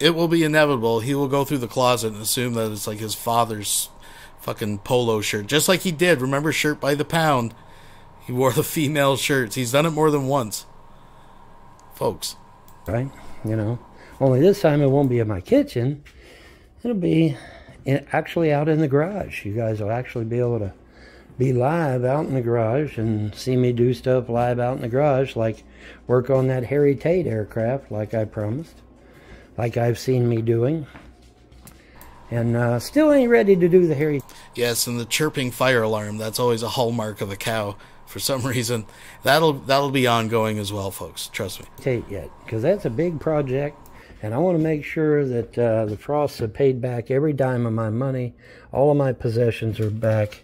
B: It will be inevitable. He will go through the closet and assume that it's like his father's fucking polo shirt, just like he did. Remember, shirt by the pound. He wore the female shirts. He's done it more than once, folks.
D: Right? You know, only this time it won't be in my kitchen. It'll be actually out in the garage. You guys will actually be able to be live out in the garage and see me do stuff live out in the garage, like work on that Harry Tate aircraft, like I promised, like I've seen me doing and uh, still ain't ready to do the Harry.
B: Yes, and the chirping fire alarm. That's always a hallmark of a cow for some reason. That'll that'll be ongoing as well, folks. Trust me.
D: Tate yet, because that's a big project, and I want to make sure that uh, the Frosts have paid back every dime of my money, all of my possessions are back,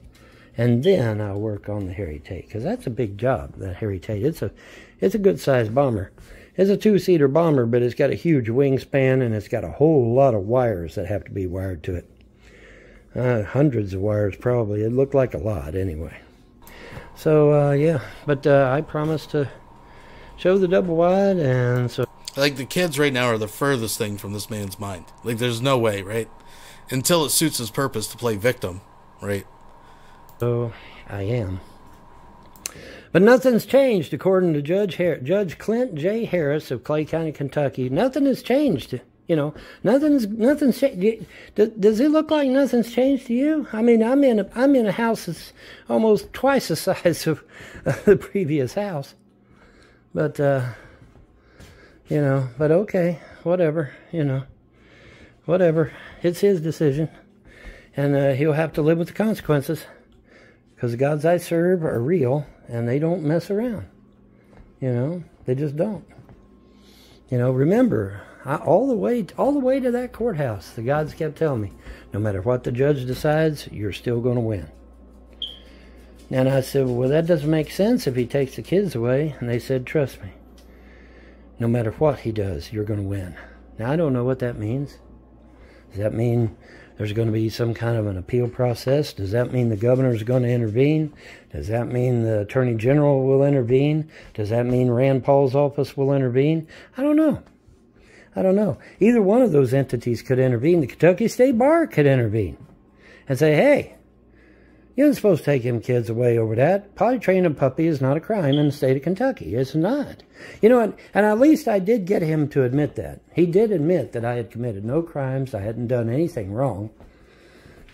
D: and then I'll work on the Harry Tate, because that's a big job. That Harry Tate. It's a it's a good sized bomber. It's a two-seater bomber, but it's got a huge wingspan and it's got a whole lot of wires that have to be wired to it. Uh, hundreds of wires, probably. It looked like a lot, anyway. So uh, yeah, but uh, I promised to show the double wide, and so
B: like the kids right now are the furthest thing from this man's mind. Like there's no way, right? Until it suits his purpose to play victim, right?
D: So I am. But nothing's changed, according to Judge Judge Clint J. Harris of Clay County, Kentucky. Nothing has changed. You know, nothing's nothing's changed. Does, does it look like nothing's changed to you? I mean, I'm in a I'm in a house that's almost twice the size of uh, the previous house. But uh, you know, but okay, whatever. You know, whatever. It's his decision, and uh, he'll have to live with the consequences. Because the gods I serve are real and they don't mess around. You know, they just don't. You know, remember, I, all the way all the way to that courthouse, the gods kept telling me, no matter what the judge decides, you're still going to win. And I said, well, that doesn't make sense if he takes the kids away. And they said, trust me, no matter what he does, you're going to win. Now, I don't know what that means. Does that mean there's going to be some kind of an appeal process. Does that mean the governor is going to intervene? Does that mean the attorney general will intervene? Does that mean Rand Paul's office will intervene? I don't know. I don't know. Either one of those entities could intervene. The Kentucky State Bar could intervene and say, hey, you aren't supposed to take him kids away over that. Potty training a puppy is not a crime in the state of Kentucky. It's not. You know, what? and at least I did get him to admit that. He did admit that I had committed no crimes. I hadn't done anything wrong.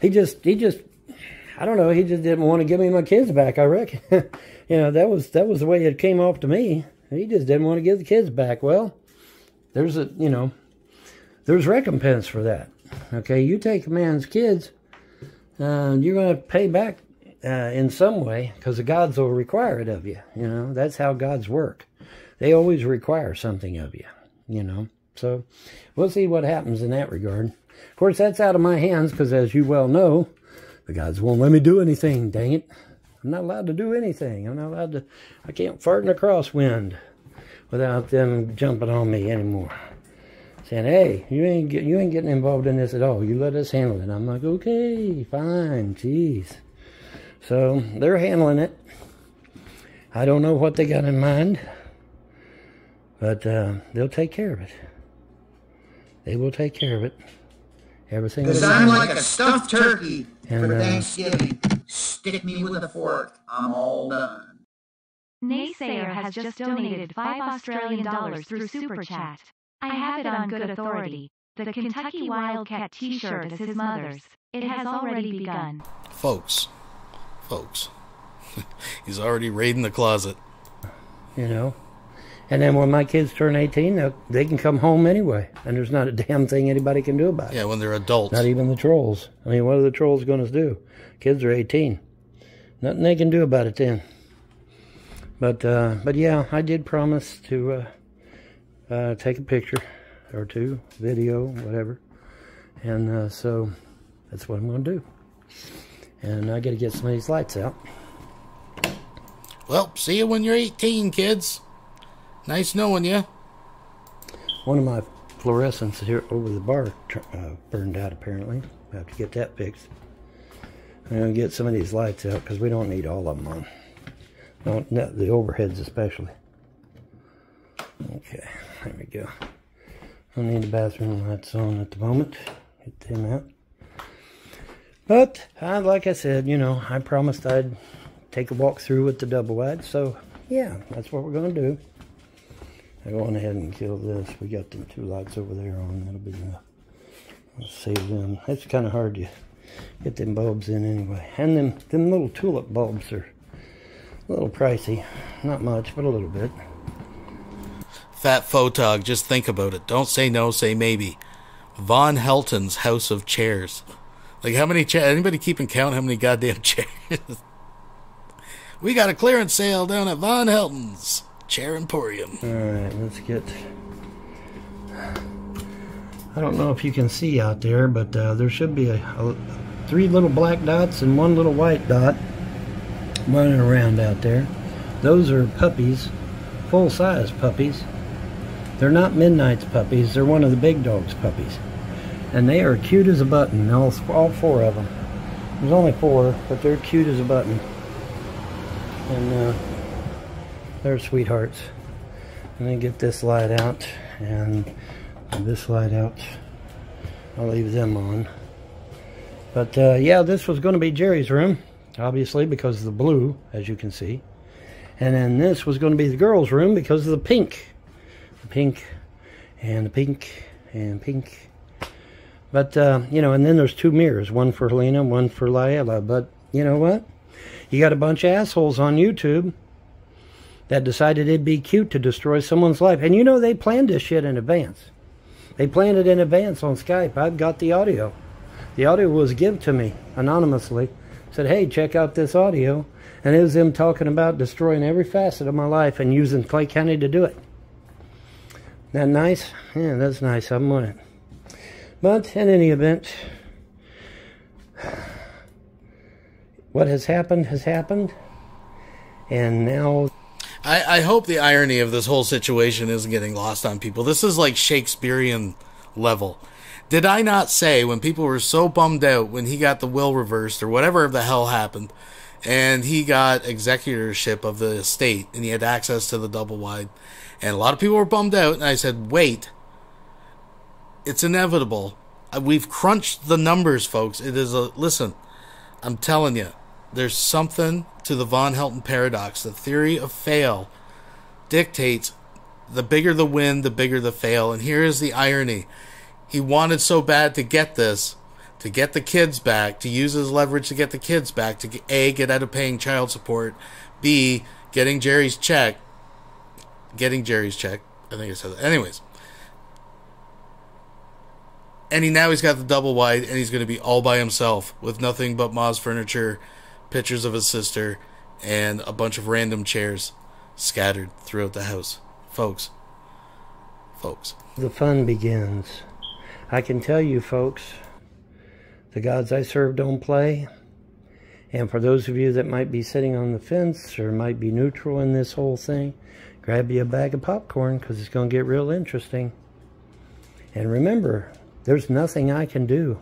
D: He just, he just, I don't know. He just didn't want to give me my kids back. I reckon. you know, that was that was the way it came off to me. He just didn't want to give the kids back. Well, there's a, you know, there's recompense for that. Okay, you take a man's kids uh, you're going to pay back uh, in some way because the gods will require it of you. You know, that's how gods work. They always require something of you, you know. So we'll see what happens in that regard. Of course, that's out of my hands because, as you well know, the gods won't let me do anything, dang it. I'm not allowed to do anything. I'm not allowed to, I can't fart in a crosswind without them jumping on me anymore saying, "Hey, you ain't get, you ain't getting involved in this at all. You let us handle it." I'm like, "Okay, fine, jeez." So they're handling it. I don't know what they got in mind, but uh, they'll take care of it. They will take care of it. Everything.
F: Because I'm like a stuffed turkey
D: And,
F: for
D: uh,
F: Thanksgiving. Stick me with a fork. I'm all done.
E: Naysayer has just donated 5 Australian dollars through Super Chat. I have it on good authority. The Kentucky Wildcat t-shirt is his mother's. It has already begun.
B: Folks, folks, he's already raiding the closet.
D: you know. And then when my kids turn 18, they'll- they can come home anyway, and there's not a damn thing anybody can do about it.
B: Yeah, when they're adults.
D: Not even the trolls. I mean, what are the trolls going to do? Kids are 18. Nothing they can do about it then. But uh, but yeah, I did promise to uh, uh, take a picture or two, video, whatever, and uh, so that's what I'm going to do. And I got to get some of these lights out.
B: Well, see you when you're 18, kids. Nice knowing you.
D: One of my fluorescents here over the bar uh, burned out apparently. I have to get that fixed. I'm going to get some of these lights out because we don't need all of them on. No, no, the overheads especially. Okay, there we go. I need the bathroom lights on at the moment. Get them out. But, like I said, you know, I promised I'd take a walk through with the double wide. So, yeah, that's what we're going to do. I went ahead and killed this. We got them two lights over there on. That'll be enough. I'll save them. It's kind of hard to get them bulbs in anyway. And them, them little tulip bulbs are a little pricey. Not much, but a little bit.
B: Fat photog, just think about it. Don't say no, say maybe. Von Helton's House of Chairs. Like how many chairs? Anybody keeping count how many goddamn chairs? we got a clearance sale down at Von Helton's Chair Emporium.
D: All right, let's get. I don't know if you can see out there, but uh, there should be a, a three little black dots and one little white dot running around out there. Those are puppies, full-size puppies. They're not Midnight's puppies. They're one of the big dog's puppies, and they are cute as a button. All all four of them. There's only four, but they're cute as a button, and uh, they're sweethearts. Let me get this light out and this light out. I'll leave them on. But uh, yeah, this was going to be Jerry's room, obviously because of the blue, as you can see. And then this was going to be the girls' room because of the pink. The pink and the pink and pink. But, uh, you know, and then there's two mirrors, one for Helena, one for Laela. But you know what? You got a bunch of assholes on YouTube that decided it'd be cute to destroy someone's life. And you know, they planned this shit in advance. They planned it in advance on Skype. I've got the audio. The audio was given to me anonymously. Said, hey, check out this audio. And it was them talking about destroying every facet of my life and using Clay County to do it. That nice? Yeah, that's nice. I'm on it. But in any event, what has happened has happened. And now
B: I, I hope the irony of this whole situation isn't getting lost on people. This is like Shakespearean level. Did I not say when people were so bummed out when he got the will reversed or whatever the hell happened, and he got executorship of the estate and he had access to the double wide, and a lot of people were bummed out, and I said, wait, it's inevitable. Uh, We've crunched the numbers, folks. It is a listen. I'm telling you, there's something to the Von Helton paradox. The theory of fail dictates the bigger the win, the bigger the fail. And here is the irony. He wanted so bad to get this, to get the kids back, to use his leverage to get the kids back, to get, A, get out of paying child support, B, getting Jerry's check, getting Jerry's check. I think I said that. Anyways. And he now he's got the double wide and he's going to be all by himself with nothing but Ma's furniture, pictures of his sister, and a bunch of random chairs scattered throughout the house. Folks. Folks.
D: the fun begins. I can tell you, folks, the gods I serve don't play. And for those of you that might be sitting on the fence or might be neutral in this whole thing, grab you a bag of popcorn because it's going to get real interesting. And remember, there's nothing I can do.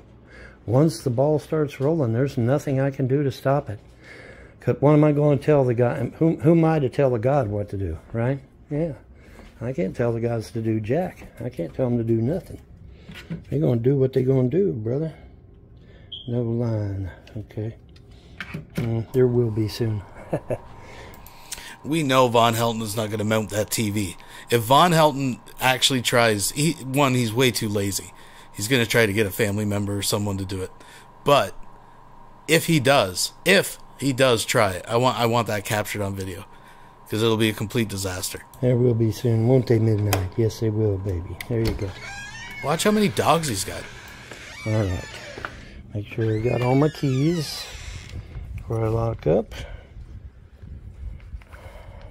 D: Once the ball starts rolling, there's nothing I can do to stop it. 'Cause What am I going to tell the God? Who, who am I to tell the God what to do, right? Yeah. I can't tell the guys to do jack. I can't tell them to do nothing. They're going to do what they're going to do, brother. No line. Okay. Mm, there will be soon.
B: we know Von Helton is not going to mount that TV. If Von Helton actually tries, he one, he's way too lazy. He's going to try to get a family member or someone to do it. But if he does, if he does try it, I want I want that captured on video because it'll be a complete disaster.
D: There will be soon, won't they, Midnight? Yes, they will, baby. There you go.
B: Watch how many dogs he's got.
D: All right. Make sure I got all my keys before I lock up.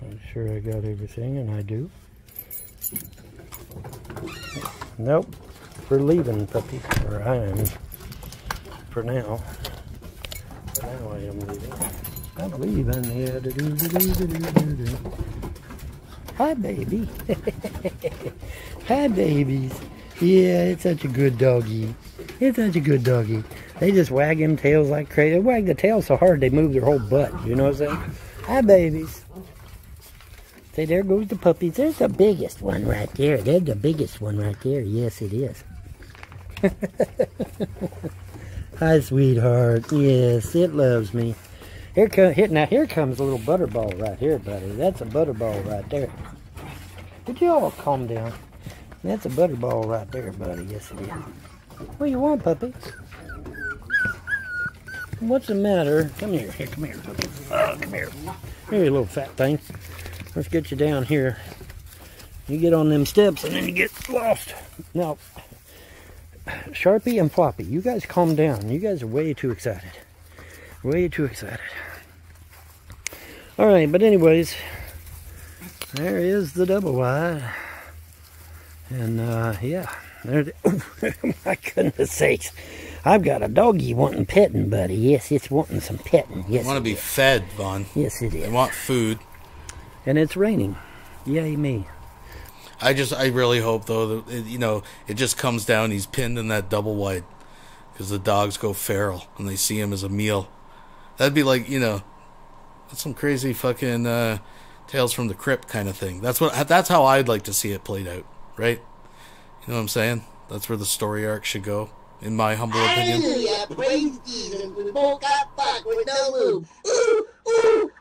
D: Make sure I got everything, and I do. Nope. We're leaving, puppy. Or I am. For now. For now, I am leaving. I'm leaving. Yeah. do-do-do-do-do-do-do. Hi, baby. Hi, babies. Yeah, it's such a good doggy. It's such a good doggy. They just wag them tails like crazy. They wag the tail so hard they move their whole butt. You know what I'm saying? Hi, babies. Say, there goes the puppies. There's the biggest one right there. There's the biggest one right there. Yes, it is. Hi, sweetheart. Yes, it loves me. Here come here now. Here comes a little butterball right here, buddy. That's a butterball right there. Would you all calm down? That's a butterball right there, buddy. Yes, it is. What do you want, puppy? What's the matter? Come here. Here, come here. puppy. Oh, come here. Here, you little fat thing. Let's get you down here. You get on them steps and then you get lost. Now, Sharpie and Floppy, you guys calm down. You guys are way too excited. Way too excited. All right, but anyways, there is the double wide. And uh, yeah, there. Oh, my goodness sakes! I've got a doggy wanting petting, buddy. Yes, it's wanting some petting. Yes,
B: They want to be fed, Von.
D: yes, it
B: They want food.
D: And it's raining. Yay me!
B: I just, I really hope though that it, you know it just comes down. He's pinned in that double wide because the dogs go feral and they see him as a meal. That'd be like you know, that's some crazy fucking uh, tales from the crypt kind of thing. That's what. That's how I'd like to see it played out, right? You know what I'm saying? That's where the story arc should go, in my humble opinion.
F: Praise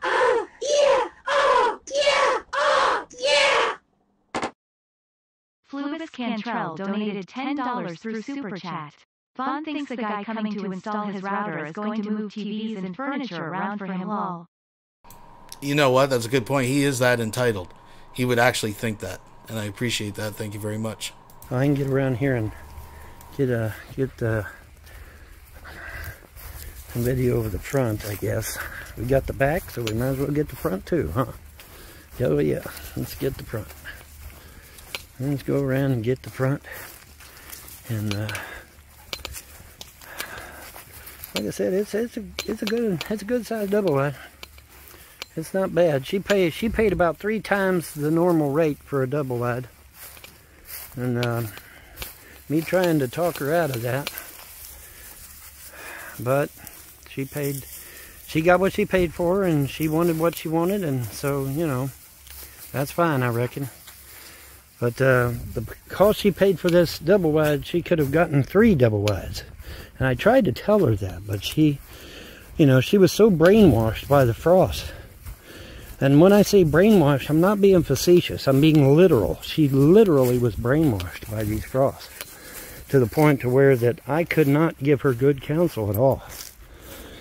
F: ah, yeah, ah, yeah, ah, yeah!
E: Fluvis Cantrell donated $10 through Super Chat. Von thinks the guy coming to install his router is going to move TVs and furniture around for him lol.
B: You know what? That's a good point. He is that entitled. He would actually think that, and I appreciate that. Thank you very much.
D: I can get around here and get uh, uh, a get the some video of the front. I guess we got the back, so we might as well get the front too, huh? Oh yeah, let's get the front. Let's go around and get the front, and uh, like I said, it's it's a it's a good it's a good size double wide. It's not bad. She paid she paid about three times the normal rate for a double wide. And uh, me trying to talk her out of that. But she paid, she got what she paid for and she wanted what she wanted. And so, you know, that's fine, I reckon. But uh, the cost she paid for this double wide, she could have gotten three double wides. And I tried to tell her that, but she, you know, she was so brainwashed by the frost. And when I say brainwashed, I'm not being facetious. I'm being literal. She literally was brainwashed by these frosts to the point to where that I could not give her good counsel at all.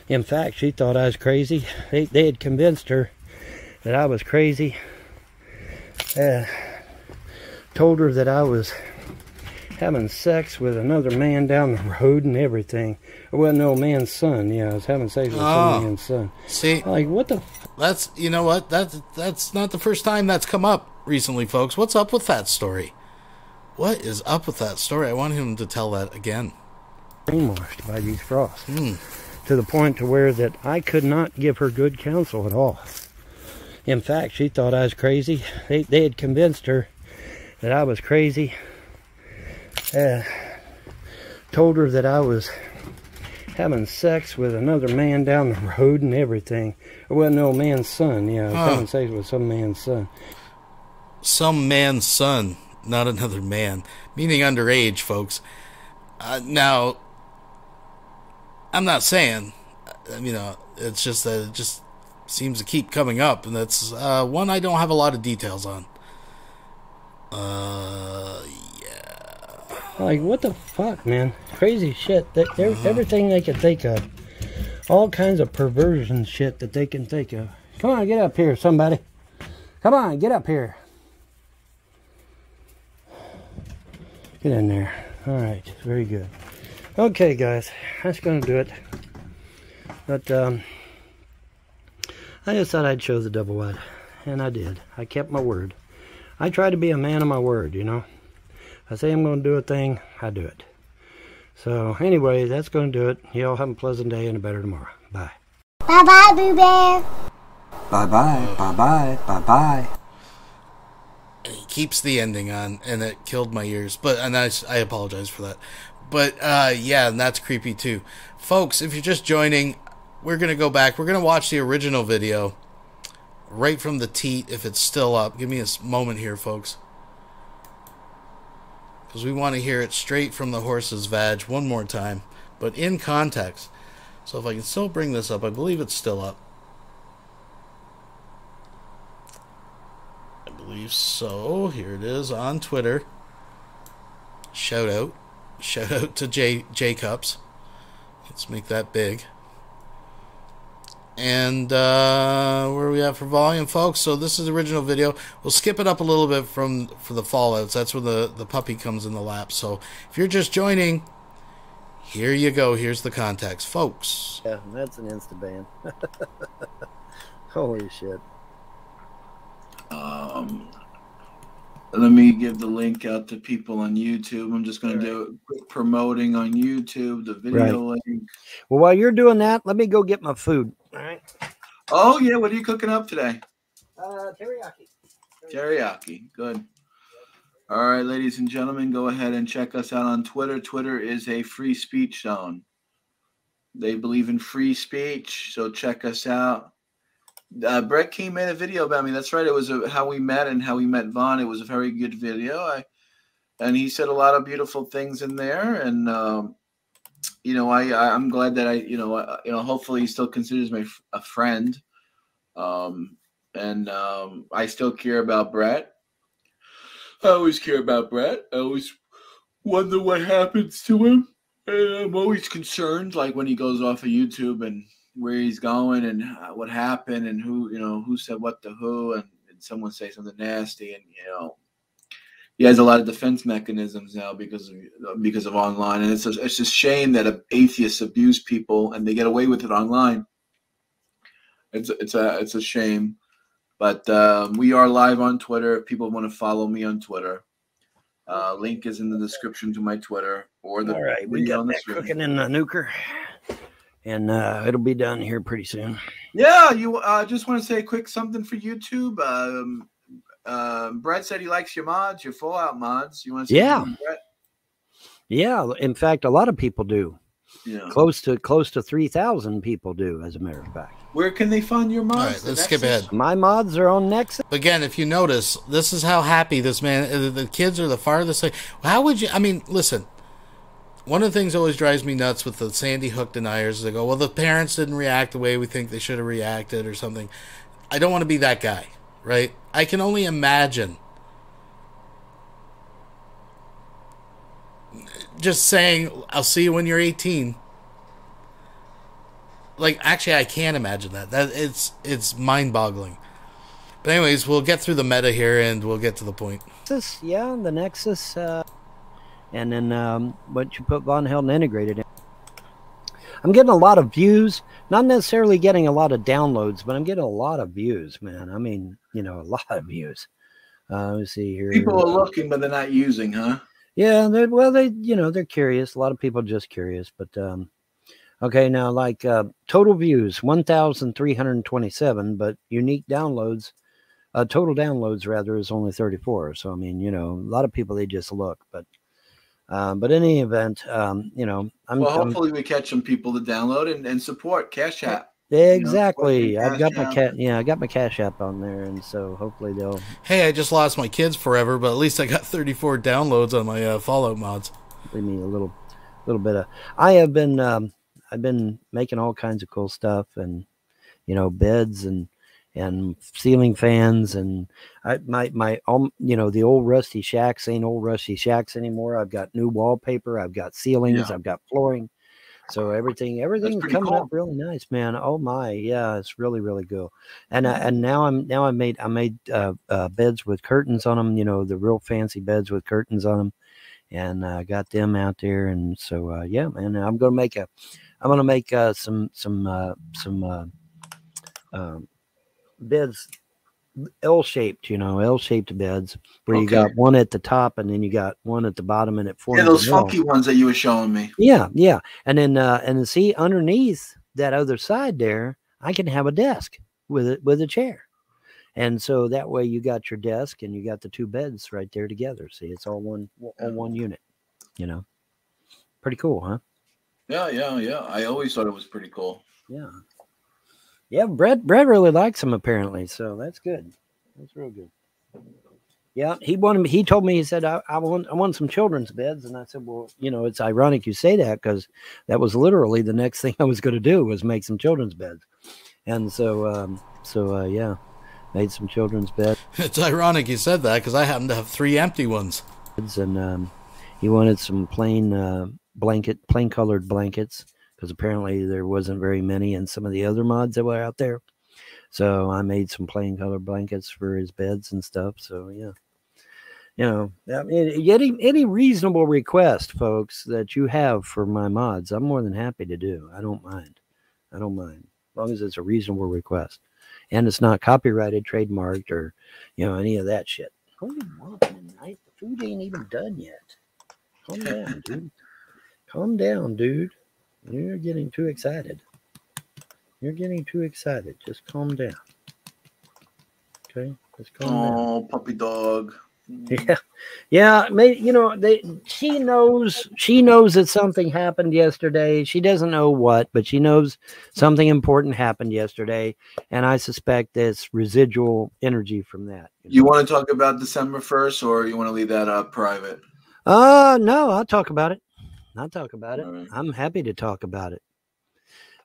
D: In fact, she thought I was crazy. They, they had convinced her that I was crazy. Uh, told her that I was having sex with another man down the road and everything. Well, no, man's son. Yeah, I was having sex with
B: Oh.
D: some man's son.
B: See,
D: Like, what the
B: That's you know what that's that's not the first time that's come up recently, folks. What's up with that story? What is up with that story? I want him to tell that again.
D: brainwashed by these frosts hmm. to the point to where that I could not give her good counsel at all. In fact, she thought I was crazy. They, they had convinced her that I was crazy. Uh, told her that I was having sex with another man down the road and everything. Well, no, man's son. Yeah, I was
B: Huh.
D: having sex with some man's son.
B: Some man's son, not another man, meaning underage, folks. Uh, now, I'm not saying, uh, you know, it's just that it just seems to keep coming up, and that's uh, one I don't have a lot of details on. Uh, yeah.
D: Like what the fuck, man? Crazy shit. They, they're, Everything they can think of. All kinds of perversion shit that they can think of. Come on, get up here, somebody. Come on, get up here. Get in there. All right, very good. Okay, guys, that's going to do it. But um, I just thought I'd show the double wide, and I did. I kept my word. I try to be a man of my word, you know. I say I'm going to do a thing, I do it. So, anyway, that's going to do it. You all have a pleasant day and a better tomorrow. Bye.
F: Bye bye, Boo Bear.
G: Bye bye, bye bye, bye bye.
B: he keeps the ending on, and it killed my ears. But and I, I apologize for that. But uh, yeah, and that's creepy too, folks. If you're just joining, we're gonna go back. We're gonna watch the original video, right from the teat, if it's still up. Give me a moment here, folks, because we want to hear it straight from the horse's vag one more time, but in context. So if I can still bring this up, I believe it's still up. I believe so. Here it is on Twitter. Shout out. Shout out to J J Cups. Let's make that big. And uh, where are we at for volume, folks? So this is the original video. We'll skip it up a little bit from for the fallouts. That's where the, the puppy comes in the lap. So if you're just joining, here you go. Here's the context, folks.
D: Yeah, that's an insta ban. Holy shit.
C: Um, let me give the link out to people on YouTube. I'm just going to do a quick promoting on YouTube, the video link.
D: Well, while you're doing that, let me go get my food. All right.
C: Oh, yeah. What are you cooking up today?
D: Uh, teriyaki.
C: Teriyaki. Good. All right, ladies and gentlemen, go ahead and check us out on Twitter. Twitter is a free speech zone. They believe in free speech, so check us out. Uh, Brett Keane made a video about me. That's right. It was a, how we met and how we met Von. It was a very good video. I, and he said a lot of beautiful things in there. And um, you know, I, I'm glad that I you know I, you know hopefully he still considers me a friend. Um, and um, I still care about Brett. I always care about Brett. I always wonder what happens to him. And I'm always concerned, like when he goes off of YouTube and where he's going and uh, what happened and who, you know, who said what to who and, and someone say something nasty and you know, he has a lot of defense mechanisms now because of because of online and it's a, it's a shame that atheists abuse people and they get away with it online. It's it's a it's a shame. But um, we are live on Twitter. If people want to follow me on Twitter, uh, link is in the description to my Twitter or the
D: All right, we got
C: on the
D: that cooking in the nuker, and uh, it'll be done here pretty soon.
C: Yeah, you uh, just want to say a quick something for YouTube. Um, uh, Brett said he likes your mods, your Fallout mods. You want to say
D: Yeah.
C: Brett?
D: Yeah, in fact, a lot of people do.
C: Yeah.
D: Close to close to three thousand people do, as a matter of fact.
C: Where can they find your mods?
B: All right, let's skip ahead.
D: My mods are on Nexus.
B: Again, if you notice, this is how happy this man. uh, The kids are the farthest. Away. How would you? I mean, listen. One of the things that always drives me nuts with the Sandy Hook deniers is they go, "Well, the parents didn't react the way we think they should have reacted, or something." I don't want to be that guy, right? I can only imagine. Just saying, "I'll see you when you're 18." Like, actually, I can't imagine that. That it's it's mind-boggling. But anyways, we'll get through the meta here and we'll get to the point.
D: Nexus, yeah, the Nexus, uh, and then um, what you put Von Helton integrated in. I'm getting a lot of views, not necessarily getting a lot of downloads, but I'm getting a lot of views, man. I mean, you know, a lot of views. Uh, let me see here.
C: People are looking, but they're not using, huh?
D: Yeah, they well, they you know they're curious. A lot of people just curious, but um, okay, now like uh, total views one thousand three hundred twenty-seven, but unique downloads, uh, total downloads rather is only thirty-four. So I mean, you know, a lot of people they just look, but um, but in any event, um, you know, I'm,
C: Well,
D: I'm-
C: hopefully we catch some people to download and, and support Cash App.
D: exactly.
C: fucking
D: I've got my
C: Cash
D: cat. Yeah, I got my cash app on there, and so hopefully they'll
B: Hey, I just lost my kids forever, but at least I got 34 downloads on my uh, Fallout mods.
D: leave me a little little bit of i have been um i've been making all kinds of cool stuff and you know, beds and and ceiling fans and I my my um you know the old rusty shacks ain't old rusty shacks anymore. I've got new wallpaper. I've got ceilings.
C: Yeah.
D: I've got flooring. So everything everything's coming
C: cool.
D: up really nice, man. Oh my, yeah, it's really really good. And I, and now I'm now I made I made uh, uh, beds with curtains on them. You know the real fancy beds with curtains on them, and I uh, got them out there. And so uh, yeah, man, I'm gonna make a I'm gonna make uh, some some uh, some uh, um, beds L shaped, you know, L shaped beds where you got one at the top and then you got one at the bottom and it forms
C: Yeah, those funky ones that you were showing me.
D: Yeah, yeah. And then uh and then see underneath that other side there, I can have a desk with it with a chair. And so that way you got your desk and you got the two beds right there together. See, it's all one all one unit, you know. Pretty cool, huh?
C: Yeah, yeah, yeah. I always thought it was pretty cool.
D: Yeah. Yeah, Brett Brett really likes them apparently, so that's good. That's real good. Yeah, he wanted. He told me he said I, I want I want some children's beds, and I said, well, you know, it's ironic you say that because that was literally the next thing I was going to do was make some children's beds, and so um, so uh, yeah, made some children's beds,
B: It's ironic you said that because I happen to have three empty ones.
D: and um, he wanted some plain uh, blanket, plain colored blankets because apparently there wasn't very many in some of the other mods that were out there. So I made some plain color blankets for his beds and stuff. So yeah, you know, I mean, any any reasonable request, folks, that you have for my mods, I'm more than happy to do. I don't mind. I don't mind as long as it's a reasonable request, and it's not copyrighted, trademarked, or you know any of that shit. Want tonight? The food ain't even done yet. Calm down, dude. Calm down, dude. You're getting too excited. You're getting too excited. Just calm down. Okay, just calm down.
C: Oh, puppy dog.
D: Yeah, yeah. Maybe you know they. She knows. She knows that something happened yesterday. She doesn't know what, but she knows something important happened yesterday, and I suspect there's residual energy from that.
C: You want to talk about December 1st or you want to leave that up private?
D: Uh no, I'll talk about it. I'll talk about it.
C: Right.
D: I'm happy to talk about it.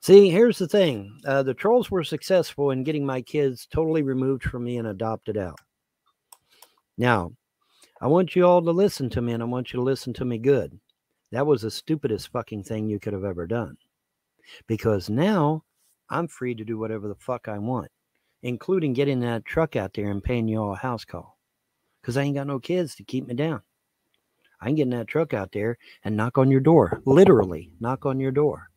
D: See, here's the thing. Uh, the trolls were successful in getting my kids totally removed from me and adopted out. Now, I want you all to listen to me and I want you to listen to me good. That was the stupidest fucking thing you could have ever done. Because now I'm free to do whatever the fuck I want, including getting that truck out there and paying you all a house call. Because I ain't got no kids to keep me down. I can get in that truck out there and knock on your door, literally knock on your door.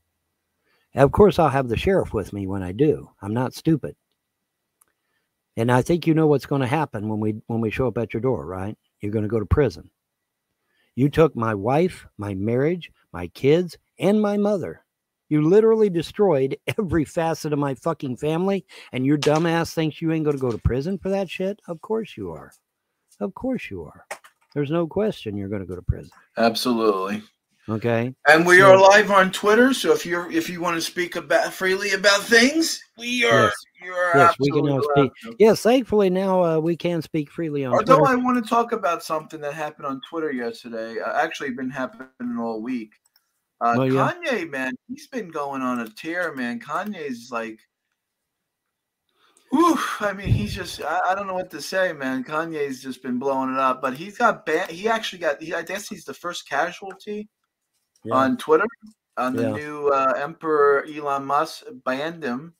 D: And of course, I'll have the sheriff with me when I do. I'm not stupid. And I think you know what's going to happen when we when we show up at your door, right? You're going to go to prison. You took my wife, my marriage, my kids, and my mother. You literally destroyed every facet of my fucking family, and your dumbass thinks you ain't going to go to prison for that shit? Of course you are. Of course you are. There's no question you're going to go to prison.
C: Absolutely.
D: Okay.
C: And we
D: So-
C: are live on Twitter, so if you're if you want to speak about freely about things, we are.
D: Yes.
C: Are
D: Yes, we can now speak. Yes, thankfully now uh, we can speak freely on
C: Although
D: Twitter.
C: I want to talk about something that happened on Twitter yesterday, uh, actually been happening all week. Uh,
D: Oh, yeah?
C: Kanye, man, he's been going on a tear, man. Kanye's like, whew, I mean, he's just, I, I don't know what to say, man. Kanye's just been blowing it up, but he's got ban. He actually got, he, I guess he's the first casualty
D: Yeah.
C: on Twitter. On the
D: Yeah.
C: new uh, Emperor Elon Musk banned him.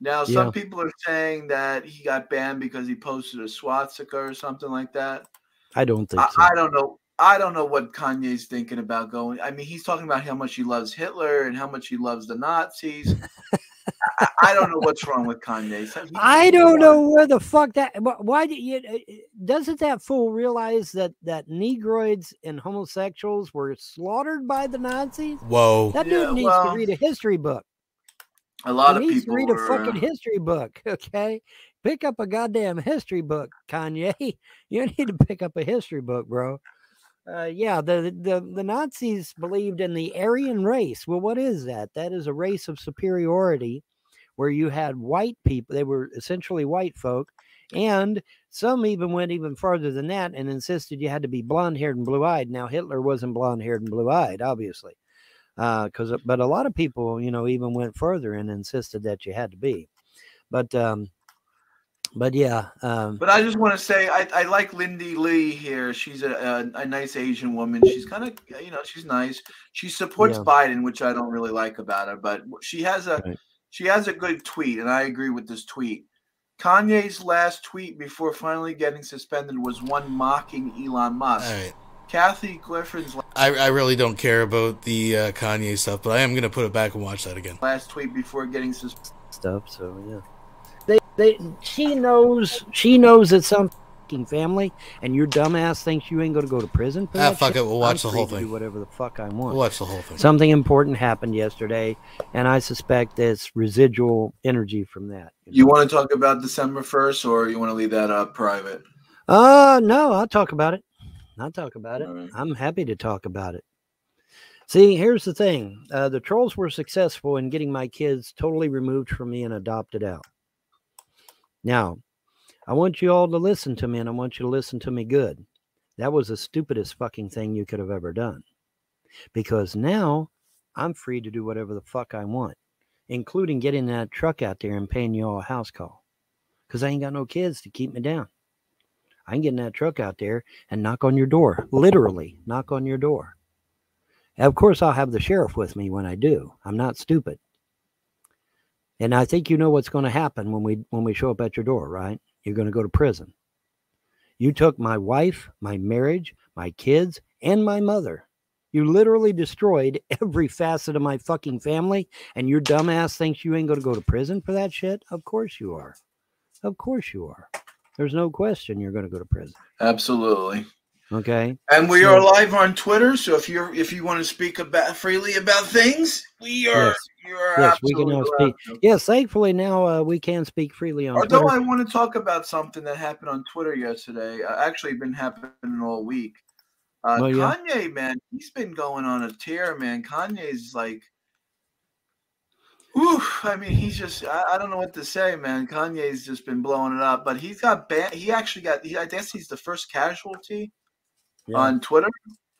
C: Now, some
D: Yeah.
C: people are saying that he got banned because he posted a swastika or something like that.
D: I don't think
C: I,
D: so.
C: I don't know. I don't know what Kanye's thinking about going. I mean, he's talking about how much he loves Hitler and how much he loves the Nazis. I, I don't know what's wrong with Kanye. So
D: I don't
C: wants-
D: know where the fuck that. Why do you? uh, Doesn't that fool realize that that Negroids and homosexuals were slaughtered by the Nazis?
B: Whoa.
D: That
C: Yeah,
D: dude needs
C: well,
D: to read a history book.
C: A lot
D: he
C: of
D: needs
C: people
D: to read a fucking
C: uh,
D: history book. Okay, pick up a goddamn history book, Kanye. You need to pick up a history book, bro. Uh, yeah, the, the the Nazis believed in the Aryan race. Well, what is that? That is a race of superiority, where you had white people. They were essentially white folk, and some even went even farther than that and insisted you had to be blonde haired and blue eyed. Now Hitler wasn't blonde haired and blue eyed, obviously, because but a lot of people, you know, even went further and insisted that you had to be. But um, but yeah, um,
C: But I just want to say I, I like Lindy Li here. She's a, a, a nice Asian woman. She's kind of you know she's nice. She supports
D: Yeah.
C: Biden, which I don't really like about her. But she has a
D: Right.
C: She has a good tweet, and I agree with this tweet. Kanye's last tweet before finally getting suspended was one mocking Elon Musk.
B: All right.
C: Kathy Griffin's
B: I, I really don't care about the uh, Kanye stuff, but I am gonna put it back and watch that again.
C: last tweet before getting suspended.
D: stuff. So yeah, they they she knows she knows that some fucking family, and your dumbass thinks you ain't gonna go to prison for
B: Ah,
D: that.
B: fuck
D: shit.
B: it, we'll watch
D: I'm
B: the whole thing.
D: Do whatever the fuck I want.
B: We'll watch the whole thing.
D: Something important happened yesterday, and I suspect it's residual energy from that.
C: You want to talk about December first, or you want to leave that up private?
D: Uh no, I'll talk about it. I'll talk about it.
C: All right.
D: I'm happy to talk about it. See, here's the thing. Uh, the trolls were successful in getting my kids totally removed from me and adopted out. Now, I want you all to listen to me and I want you to listen to me good. That was the stupidest fucking thing you could have ever done. Because now I'm free to do whatever the fuck I want, including getting that truck out there and paying you all a house call. Because I ain't got no kids to keep me down. I can get in that truck out there and knock on your door, literally knock on your door. And of course, I'll have the sheriff with me when I do. I'm not stupid. And I think you know what's going to happen when we when we show up at your door, right? You're going to go to prison. You took my wife, my marriage, my kids, and my mother. You literally destroyed every facet of my fucking family, and your dumbass thinks you ain't going to go to prison for that shit? Of course you are. Of course you are. There's no question you're going to go to prison.
C: Absolutely.
D: Okay.
C: And we
D: So-
C: are live on Twitter, so if you're if you want to speak about freely about things, we are.
D: Yes.
C: You are
D: Yes, we can now speak. Yes, thankfully now uh, we can speak freely on
C: Although
D: Twitter.
C: I want to talk about something that happened on Twitter yesterday, uh, actually been happening all week. Uh,
D: Oh, yeah?
C: Kanye, man, he's been going on a tear, man. Kanye's like, whew, I mean, he's just, I, I don't know what to say, man. Kanye's just been blowing it up, but he's got banned. He actually got, he, I guess he's the first casualty
D: Yeah.
C: on Twitter.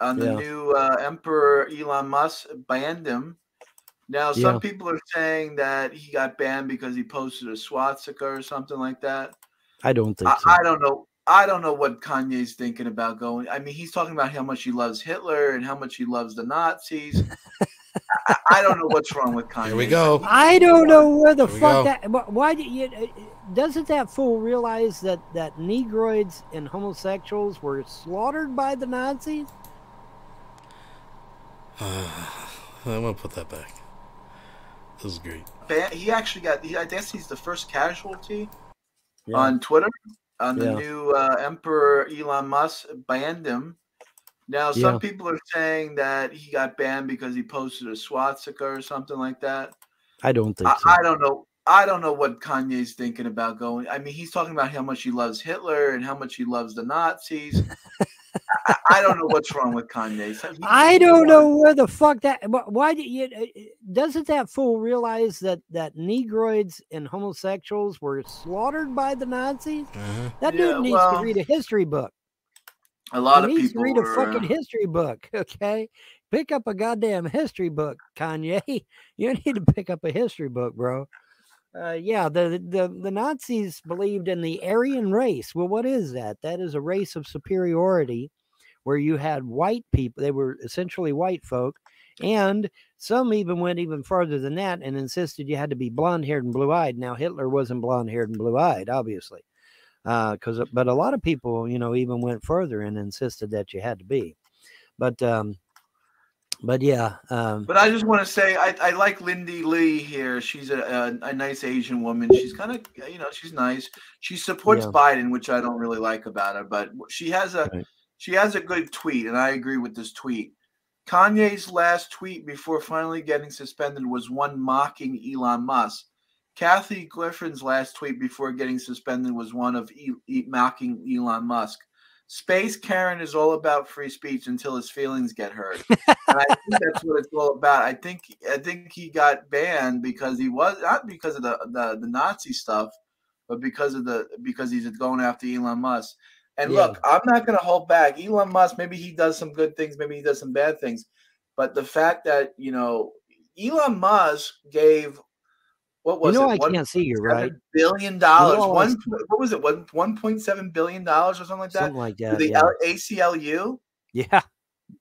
C: On the
D: Yeah.
C: new uh, Emperor Elon Musk banned him. Now, some
D: Yeah.
C: people are saying that he got banned because he posted a swastika or something like that.
D: I don't think
C: I,
D: so.
C: I don't know. I don't know what Kanye's thinking about going. I mean, he's talking about how much he loves Hitler and how much he loves the Nazis. I, I don't know what's wrong with Kanye.
B: Here we go.
D: I don't know where the
B: Here
D: fuck
B: go.
D: that. Why do you? Uh, Doesn't that fool realize that that Negroids and homosexuals were slaughtered by the Nazis?
B: I'm gonna put that back. This is great.
C: He actually got. He, I guess he's the first casualty
D: Yeah.
C: on Twitter. On the
D: Yeah.
C: new uh, Emperor Elon Musk banned him. Now, some
D: Yeah.
C: people are saying that he got banned because he posted a swastika or something like that.
D: I don't think
C: I,
D: so.
C: I don't know. I don't know what Kanye's thinking about going. I mean, he's talking about how much he loves Hitler and how much he loves the Nazis. I, I don't know what's wrong with Kanye. So
D: I don't know where the fuck that. Why do you? uh, Doesn't that fool realize that that Negroids and homosexuals were slaughtered by the Nazis?
B: Uh-huh.
D: That
C: Yeah,
D: dude needs
C: well,
D: to read a history book.
C: A lot
D: he
C: of
D: needs
C: people
D: to read a fucking
C: uh,
D: history book. Okay, pick up a goddamn history book, Kanye. You need to pick up a history book, bro. Uh, yeah, the, the the Nazis believed in the Aryan race. Well, what is that? That is a race of superiority, where you had white people. They were essentially white folk, and some even went even farther than that and insisted you had to be blonde haired and blue eyed. Now Hitler wasn't blonde haired and blue eyed, obviously because but a lot of people you know even went further and insisted that you had to be but um but yeah um
C: But I just want to say I, I like Lindy Li here. She's a, a, a nice Asian woman. She's kind of you know she's nice. She supports
D: Yeah.
C: Biden, which I don't really like about her. But she has a
D: Right.
C: she has a good tweet, and I agree with this tweet. Kanye's last tweet before finally getting suspended was one mocking Elon Musk. Kathy Griffin's last tweet before getting suspended was one of e- e- mocking Elon Musk. Space Karen is all about free speech until his feelings get hurt. and I think that's what it's all about. I think I think he got banned because he was not because of the the, the Nazi stuff, but because of the because he's going after Elon Musk. And
D: Yeah.
C: look, I'm not going to hold back. Elon Musk, maybe he does some good things, maybe he does some bad things, but the fact that you know Elon Musk gave what was
D: you know
C: it?
D: I
C: One-
D: can't see you, right?
C: Billion dollars.
D: know,
C: One. What was it? One one point seven billion dollars or something like that.
D: Something like that.
C: the
D: Yeah.
C: L- ACLU.
D: yeah.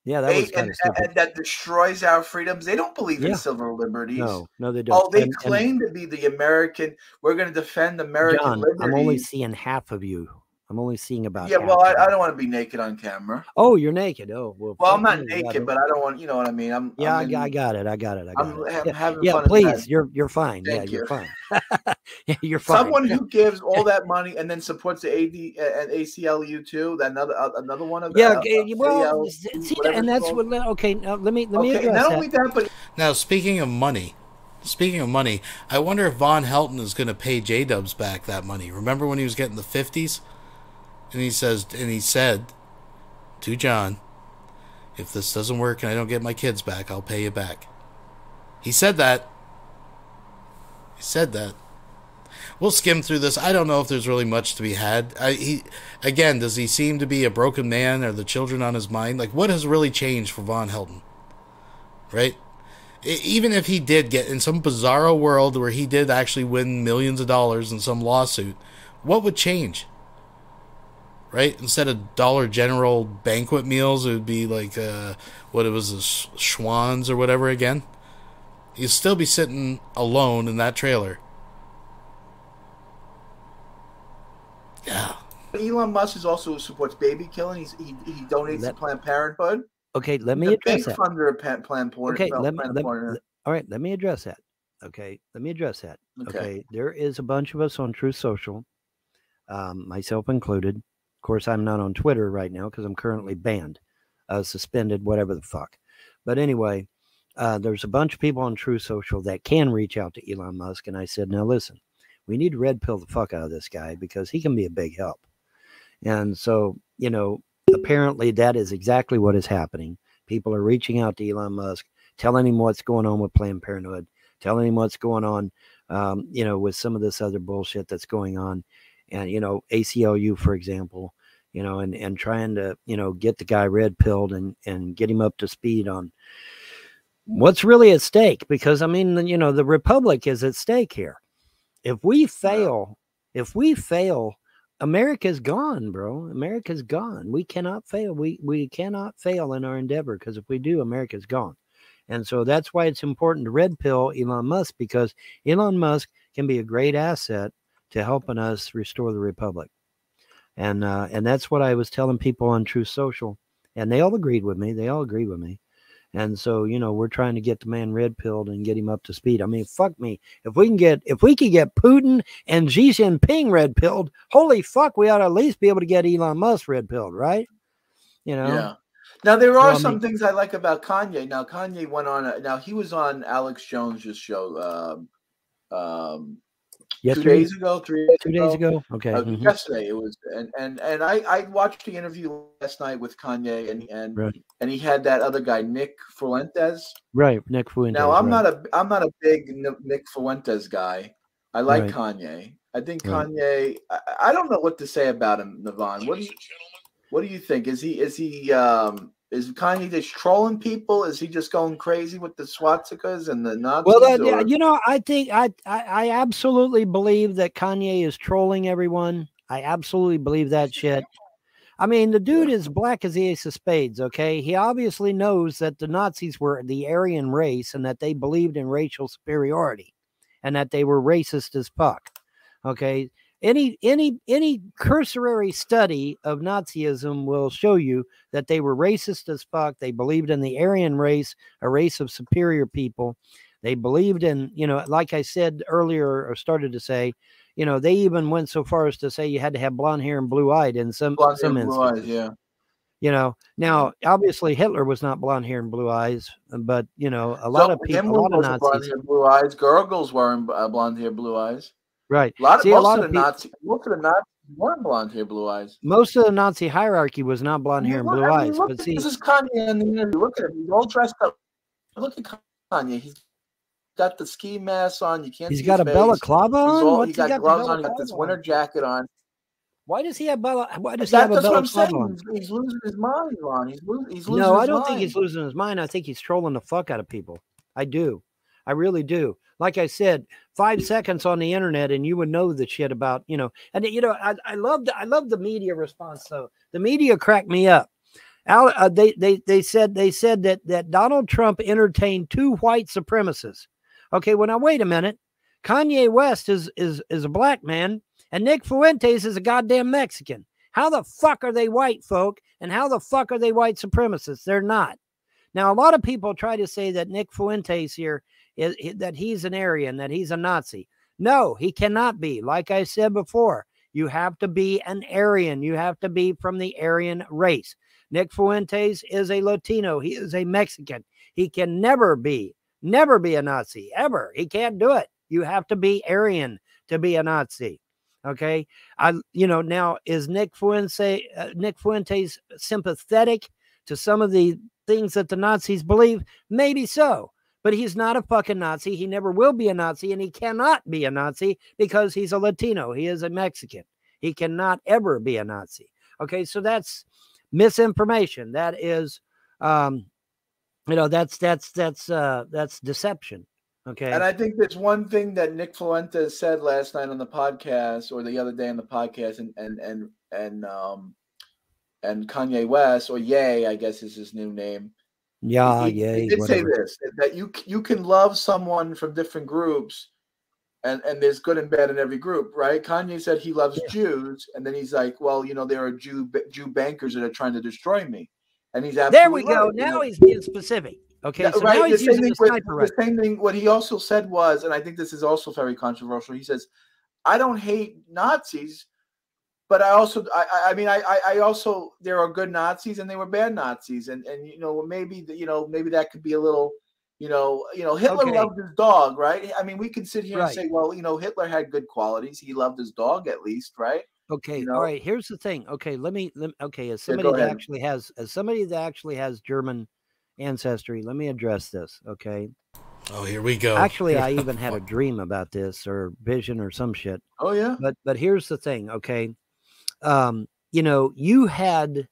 D: Yeah, that was
C: Eight-
D: kind
C: and,
D: of
C: and that destroys our freedoms. They don't believe in civil liberties.
D: No, no, they don't.
C: Oh, they
D: And- and
C: claim to be the American. We're going to defend American
D: John,
C: liberties.
D: I'm only seeing half of you. I'm only seeing about.
C: yeah,
D: half
C: well, I, I don't want to be naked on camera.
D: Oh, you're naked. Oh, well.
C: Well, I'm not
D: me,
C: naked, but I don't want. You know what I mean? I'm.
D: yeah, I,
C: I'm
D: I got it. I got it. I got
C: I'm,
D: it.
C: ha-
D: Yeah,
C: having
D: yeah
C: fun in
D: please. You're you're fine. yeah,
C: Thank
D: you're fine. yeah, you're fine.
C: Someone who gives all that money and then supports the AD and ACLU too. That another uh, another one of
D: yeah,
C: uh, uh,
D: well,
C: AL,
D: see, and that's
C: called.
D: what. Okay, now let me let me
C: Okay,
D: address
C: not
D: that.
C: only that, but
B: Now, speaking of money, speaking of money, I wonder if Von Helton is going to pay J Dubs back that money. Remember when he was getting the fifties, and he says, and he said to John, "If this doesn't work and I don't get my kids back, I'll pay you back." He said that. He said that. We'll skim through this. I don't know if there's really much to be had. I, he, again, does he seem to be a broken man? Are the children on his mind? Like, what has really changed for Von Helton? Right? Even if he did get in some bizarro world where he did actually win millions of dollars in some lawsuit, what would change? Right? Instead of Dollar General banquet meals, it would be like uh, what it was, the Sch- Schwans or whatever again. You'd still be sitting alone in that trailer. Yeah.
C: Elon Musk is also supports baby killing. He's, he he donates
D: Let-
C: to Planned Parenthood.
D: Okay, let me
C: He's a
D: address
C: big
D: that.
C: funder of Planned Parenthood.
D: Okay, let me, let, let- all right, let me address that. Okay, let me address that.
C: Okay.
D: Okay, there is a bunch of us on Truth Social, um, myself included. Of course, I'm not on Twitter right now because I'm currently banned, uh, suspended, whatever the fuck. But anyway, uh, there's a bunch of people on Truth Social that can reach out to Elon Musk, and I said, now listen, we need to red pill the fuck out of this guy because he can be a big help. And so, you know, apparently that is exactly what is happening. People are reaching out to Elon Musk, telling him what's going on with Planned Parenthood, telling him what's going on, um, you know, with some of this other bullshit that's going on, and you know, ACLU, for example, you know, and and trying to you know get the guy red pilled and and get him up to speed on what's really at stake. Because I mean, you know, the republic is at stake here. If we fail, if we fail. America's gone, bro. America's gone. We cannot fail. We we cannot fail in our endeavor because if we do, America's gone. And so that's why it's important to red pill Elon Musk because Elon Musk can be a great asset to helping us restore the republic. And uh, and that's what I was telling people on Truth Social, and they all agreed with me. They all agreed with me. And so you know we're trying to get the man red pilled and get him up to speed. I mean, fuck me. If we can get if we could get Putin and Xi Jinping red pilled, holy fuck, we ought to at least be able to get Elon Musk red pilled, right? You know.
C: Yeah. Now there are
D: Well, I
C: some
D: mean-
C: things I like about Kanye. Now Kanye went on. A, now he was on Alex Jones's show um, um, two days ago, three days
D: two days ago. Okay.
C: Uh,
D: mhm.
C: Yesterday it was, and and and I I watched the interview last night with Kanye, and and
D: Right.
C: and he had that other guy Nick Fuentes.
D: Right, Nick Fuentes.
C: Now I'm
D: right.
C: not a I'm not a big Nick Fuentes guy. I like
D: Right.
C: Kanye. I think. Kanye. I, I don't know what to say about him, Navon. What do you What do you think? Is he is he um is Kanye just trolling people? Is he just going crazy with the swastikas and the Nazis?
D: Well, that,
C: or-
D: you know, I think I, I I absolutely believe that Kanye is trolling everyone. I absolutely believe that shit. I mean, the dude is black as the ace of spades. Okay, he obviously knows that the Nazis were the Aryan race and that they believed in racial superiority, and that they were racist as fuck. Okay, any any any cursory study of Nazism will show you that they were racist as fuck. They believed in the Aryan race, a race of superior people. They believed in, you know, like I said earlier or started to say, you know, they even went so far as to say you had to have blonde hair and blue eyed in some
C: Blonde hair,
D: some
C: blue eyes,
D: instances.
C: yeah.
D: You know, now obviously Hitler was not blonde hair and blue eyes, but you know, a lot
C: So,
D: of people, a lot of
C: wasn't blonde hair, blue eyes. Goebbels wearing uh, blonde hair, blue eyes.
D: Right?
C: A lot of
D: See, a
C: most
D: lot
C: of
D: of
C: the
D: peop-
C: Nazis, most of the Nazis weren't blonde hair, blue eyes.
D: Most of the Nazi hierarchy was not blonde hair and blue
C: I mean,
D: eyes,
C: look
D: but see,
C: this is Kanye in the interview. Look at him; he's all dressed up. Look at Kanye. He's got the ski mask on. You can't.
D: he's
C: see
D: got a
C: face.
D: balaclava
C: He's
D: on.
C: all,
D: What's
C: he got
D: the
C: gloves on. He got this winter jacket on.
D: Why does he have bala? Why does he have a
C: that's what I'm
D: balaclava
C: saying.
D: on?
C: He's, he's losing his mind, Ron. He's, lo- he's losing.
D: No, I don't think he's losing his mind. I think he's trolling the fuck out of people. I do. I really do. Like I said, five seconds on the internet and you would know the shit about, you know, and you know, I, I loved I love the media response though. The media cracked me up. Al, uh, they they they said they said that that Donald Trump entertained two white supremacists. Okay, well now wait a minute. Kanye West is is is a black man and Nick Fuentes is a goddamn Mexican. How the fuck are they white folk and how the fuck are they white supremacists? They're not. Now a lot of people try to say that Nick Fuentes here that he's an Aryan, that he's a Nazi. No, he cannot be. Like I said before, you have to be an Aryan. You have to be from the Aryan race. Nick Fuentes is a Latino. He is a Mexican. He can never be, never be a Nazi, ever. He can't do it. You have to be Aryan to be a Nazi. Okay. I, you know, now is Nick Fuentes, uh, Nick Fuentes sympathetic to some of the things that the Nazis believe? Maybe so but he's not a fucking Nazi. He never will be a Nazi, and he cannot be a Nazi because he's a Latino. He is a Mexican. He cannot ever be a Nazi. Okay, so that's misinformation. That is, um, you know, that's that's that's uh, that's deception. Okay,
C: And I think there's one thing that Nick Fuentes said last night on the podcast or the other day on the podcast, and and and and um and Kanye West or Ye, I guess is his new name.
D: Yeah,
C: he,
D: yeah.
C: he did say this that you you can love someone from different groups, and and there's good and bad in every group, right? Kanye said he loves
D: Yeah.
C: Jews, and then he's like, well, you know, there are Jew Jew bankers that are trying to destroy me, and he's absolutely
D: There we go.
C: right, you
D: Now
C: know?
D: he's being specific. Okay,
C: Yeah,
D: so
C: right.
D: now he's using
C: thing
D: the
C: with,
D: sniper
C: the same thing. What he also said was, and I think this is also very controversial. He says, "I don't hate Nazis, but I also, I, I- I mean, I, I, I also there are good Nazis and they were bad Nazis, and and you know maybe you know maybe that could be a little." You know, you know, Hitler
D: Okay.
C: loved his dog, right? I mean, we can sit here
D: Right.
C: and say, well, you know, Hitler had good qualities. He loved his dog, at least, right?
D: Okay,
C: you
D: all
C: know?
D: right. Here's the thing. Okay, let me. Let, okay, as
C: Yeah,
D: somebody that actually has, as somebody that actually has German ancestry, let me address this. Okay,
B: Oh, here we go.
D: actually, I even had a dream about this or vision or some shit.
C: Oh yeah,
D: But but here's the thing. Okay, um, you know, you had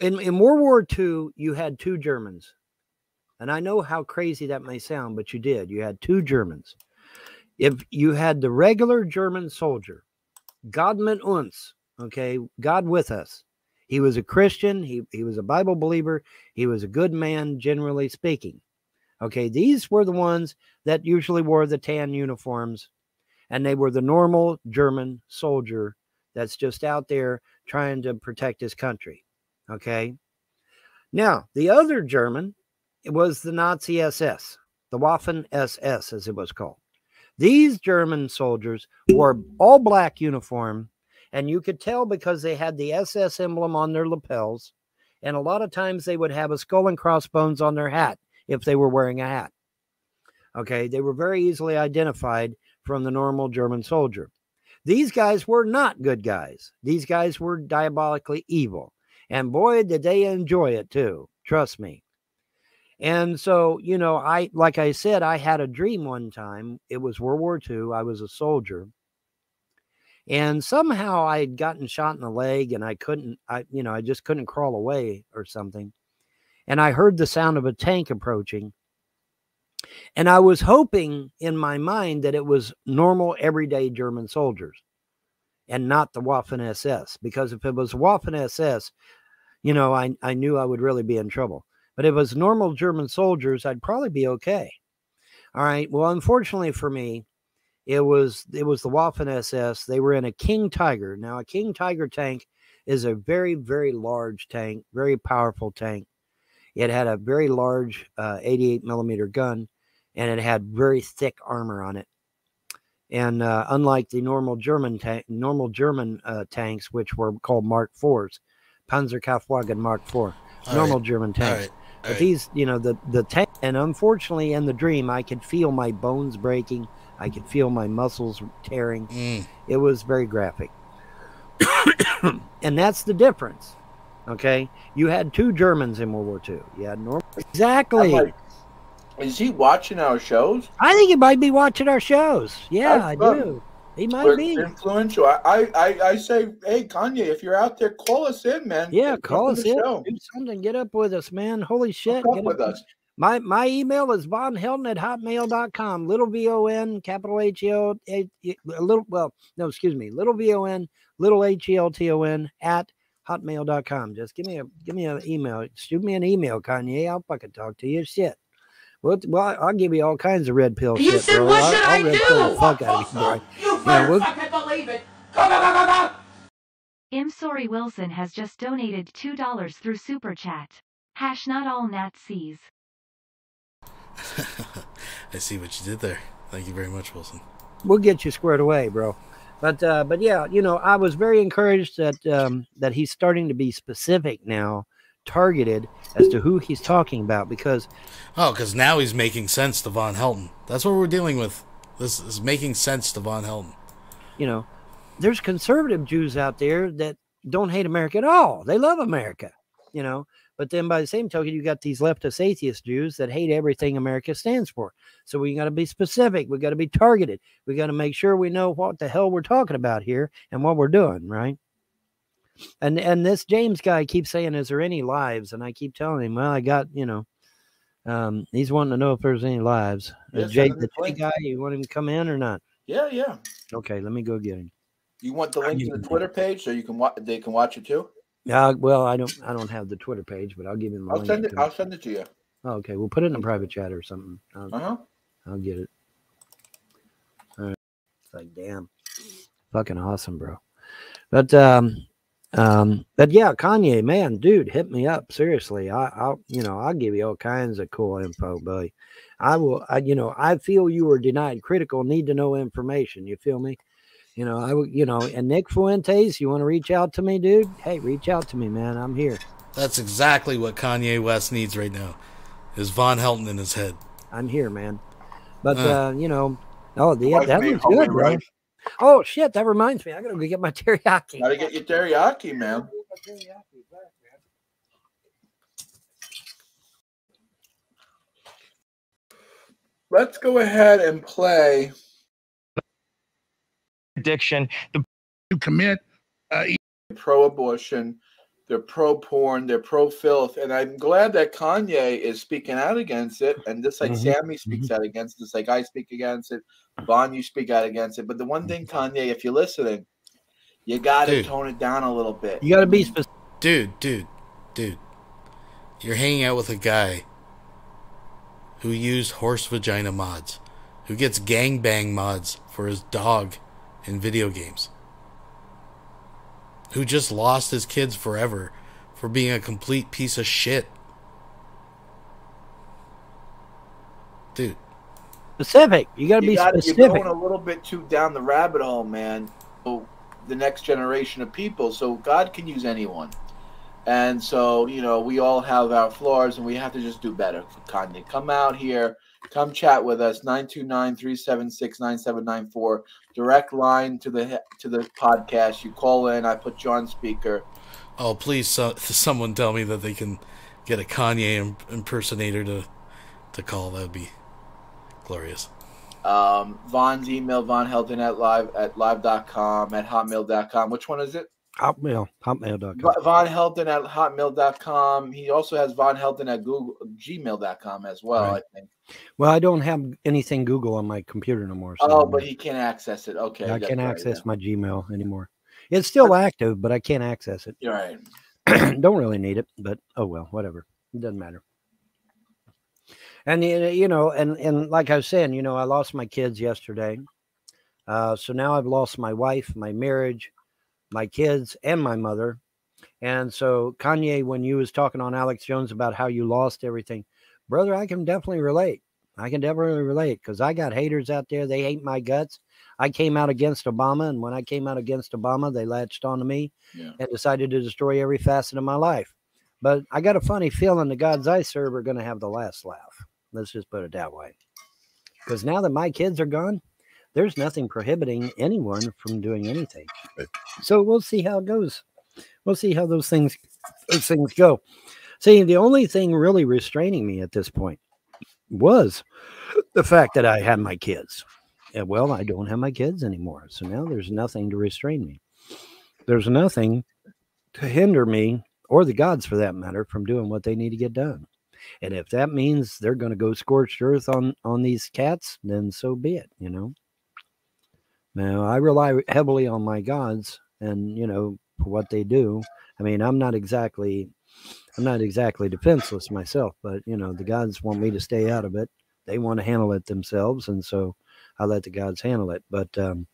D: in in World War II, you had two Germans, and I know how crazy that may sound, but you did. You had two Germans. If you had the regular German soldier, God mit uns, okay, God with us. He was a Christian. He he was a Bible believer. He was a good man, generally speaking. Okay, these were the ones that usually wore the tan uniforms, and they were the normal German soldier that's just out there trying to protect his country. Okay. Now, the other German was the Nazi SS, the Waffen SS, as it was called. These German soldiers wore all black uniform, and you could tell because they had the SS emblem on their lapels, and a lot of times they would have a skull and crossbones on their hat if they were wearing a hat. Okay, they were very easily identified from the normal German soldier. These guys were not good guys. These guys were diabolically evil. And boy, did they enjoy it too. Trust me. And so, you know, I, like I said, I had a dream one time. It was World War II. I was a soldier. And somehow I had gotten shot in the leg and I couldn't, I, you know, I just couldn't crawl away or something. And I heard the sound of a tank approaching. And I was hoping in my mind that it was normal, everyday German soldiers and not the Waffen SS. Because if it was Waffen SS, you know, I, I knew I would really be in trouble. But if it was normal German soldiers, I'd probably be okay. All right. Well, unfortunately for me, it was it was the Waffen SS. They were in a King Tiger. Now, a King Tiger tank is a very, very large tank, very powerful tank. It had a very large uh, 88 millimeter gun, and it had very thick armor on it. And uh, unlike the normal German tank, normal German uh, tanks, which were called Mark IVs, Panzerkampfwagen Mark IV,
B: All
D: normal
B: right,
D: German tanks.
B: All
D: But
B: right.
D: these, you know, the the tank, and unfortunately, in the dream, I could feel my bones breaking. I could feel my muscles tearing.
B: Mm,
D: It was very graphic, and that's the difference. Okay, you had two Germans in World War II. You had normal. Exactly.
C: Like, is he watching our shows?
D: I think he might be watching our shows. Yeah, I do. He might
C: We're
D: be.
C: influential. I, I, I, say, hey, Kanye, if you're out there, call us in, man.
D: Yeah,
C: Come
D: call us in.
C: show.
D: Do something. Get up with us, man. Holy shit.
C: Hook up with us.
D: My my email is von helton at hotmail.com. Little V O N, capital H E O, a little, well, no, excuse me, little V O N, little H E L T O N at hotmail.com. Just give me a give me an email. Shoot me an email, Kanye. I'll fucking talk to you. Shit. Well, well, I'll give you all kinds of red pill
F: You
D: shit,
F: said,
D: bro.
F: what
D: I'll,
F: should
D: I'll
F: I
D: red
F: do?
D: pill the fuck out of you, bro.
F: You
D: Yeah, we'll-
F: fucking believe it. Go, go, go, go, go.
E: I'm sorry Wilson has just donated $2 through Super Chat. Hash not all Nazis.
B: I see what you did there. Thank you very much, Wilson.
D: we'll get you squared away, bro. But uh, but yeah, you know, I was very encouraged that um, that he's starting to be specific now, targeted as to who he's talking about because
B: Oh, because now he's making sense to Von Helton. That's what we're dealing with. This is making sense to Von Helton.
D: you know, there's conservative Jews out there that don't hate America at all. They love America, you know. But then by the same token, you got these leftist atheist Jews that hate everything America stands for. So we got to be specific. We got to be targeted. We got to make sure we know what the hell we're talking about here and what we're doing, right? And and this James guy keeps saying, "Is there any lives?" And I keep telling him, "Well, I got you know." Um, he's wanting to know if there's any lives. Uh, Jay, the Jay guy, you want him to come in or not?
C: Yeah, yeah.
D: Okay, let me go get him.
C: You want the link to the Twitter page so you can watch? They can watch it too.
D: Yeah, well, I don't, I don't have the Twitter page, but I'll give him. the
C: I'll
D: link
C: send it.
D: to-
C: I'll send it to you.
D: Oh, okay, we'll put it in a private chat or something. I'll,
C: Uh huh.
D: I'll get it. All right. It's like, damn, fucking awesome, bro. But um, um, but yeah, Kanye, man, dude, hit me up seriously. I, I'll, you know, I'll give you all kinds of cool info, buddy. I will, I, you know, I feel you were denied critical, need to know information. You feel me? You know, I would, you know, and Nick Fuentes, you want to reach out to me, dude? Hey, reach out to me, man. I'm here.
B: That's exactly what Kanye West needs right now. Is Von Helton in his head?
D: I'm here, man. But
B: Uh.
D: uh, you know, oh, the, that
C: made
D: looks good, bro.
C: Rice.
D: Oh shit, that reminds me. I gotta go get my teriyaki.
C: Gotta get your teriyaki, man. Let's go ahead and play.
H: addiction. The
I: to commit uh,
C: pro-abortion, they're pro-porn, they're pro-filth, and I'm glad that Kanye is speaking out against it. And just like
D: Mhm,
C: Sammy speaks out against it, just like I speak against it, Von, you speak out against it. But the one thing, Kanye, if you're listening, you got to tone it down a little bit.
D: You gotta be specific.
B: Dude, dude, dude. You're hanging out with a guy who used horse vagina mods, who gets gangbang mods for his dog in video games, who just lost his kids forever for being a complete piece of shit. Dude,
D: Specific. You gotta be
C: you got, you're going a little bit too down the rabbit hole, man. So the next generation of people. So God can use anyone. And so, you know, we all have our flaws and we have to just do better. Kanye, come out here, come chat with us. 929-376-9794. Direct line to the to the podcast. You call in, I put you on speaker.
B: oh please, so, someone tell me that they can get a Kanye im- impersonator to to call. That'd be glorious.
C: Um, Von's email, Von Helton at live dot com at live.com at hotmail.com. Which one is it?
D: Hotmail. Hotmail.com.
C: Von Helton at hotmail.com. He also has Von Helton at Google gmail.com as well,
D: Right.
C: I think.
D: Well, I don't have anything Google on my computer no more. So
C: Oh, but he can't access it. Okay.
D: I can't
C: right,
D: access my Gmail anymore. It's still active, but I can't access it.
C: You're right.
D: don't really need it, but oh well, whatever. It doesn't matter. And you know, and and like I was saying, you know, I lost my kids yesterday. Uh, so now I've lost my wife, my marriage, my kids, and my mother. And so Kanye, when you was talking on Alex Jones about how you lost everything, brother, I can definitely relate. I can definitely relate because I got haters out there. They hate my guts. I came out against Obama, and when I came out against Obama, they latched onto me
C: Yeah.
D: and decided to destroy every facet of my life. But I got a funny feeling the gods I serve are going to have the last laugh. Let's just put it that way. Because now that my kids are gone, there's nothing prohibiting anyone from doing anything. Eh. So we'll see how it goes. We'll see how those things those things go. See, the only thing really restraining me at this point was the fact that I had my kids. And well, I don't have my kids anymore. So now there's nothing to restrain me. There's nothing to hinder me or the gods for that matter from doing what they need to get done. And if that means they're going to go scorched earth on on these cats, then so be it. You know. Now I rely heavily on my gods, and you know what they do. I mean, I'm not exactly, I'm not exactly defenseless myself, but you know the gods want me to stay out of it. They want to handle it themselves, and so I let the gods handle it. But um,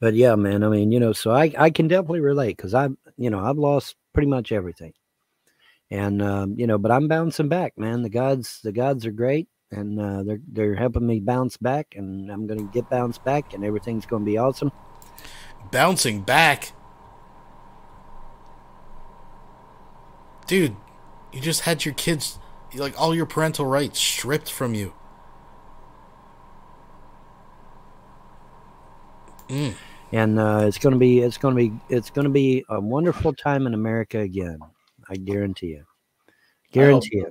D: but yeah, man. I mean, you know, so I I can definitely relate because I've you know I've lost pretty much everything, and um, you know, but I'm bouncing back, man. The gods the gods are great, and uh, they're they're helping me bounce back, and I'm gonna get bounced back, and everything's gonna be awesome.
B: Bouncing back. Dude, you just had your kids, like all your parental rights stripped from you. Mm.
D: and uh, it's going to be it's going to be it's going to be a wonderful time in America again. I guarantee you. Guarantee
C: I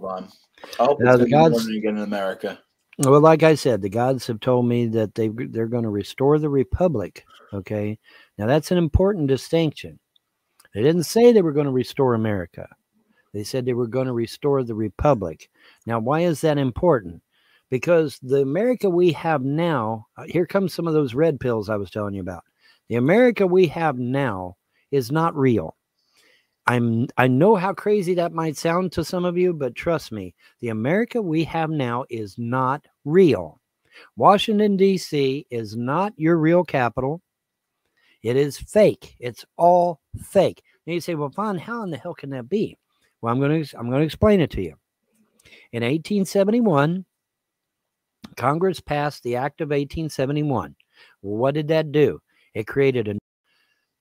D: you.
C: hope, so, Von. I hope
D: Now, the gods-
C: get in America.
D: Well, like I said, the gods have told me that they they're going to restore the republic. Okay, now that's an important distinction. They didn't say they were going to restore America. They said they were going to restore the republic. Now, why is that important? Because the America we have now, uh, here comes some of those red pills I was telling you about. The America we have now is not real. I'm I know how crazy that might sound to some of you, but trust me, the America we have now is not real. Washington D.C. is not your real capital. It is fake. It's all fake. And you say, "Well, Von, how in the hell can that be?" Well, I'm going to I'm going to explain it to you. In 1871, Congress passed the Act of 1871. What did that do? It created a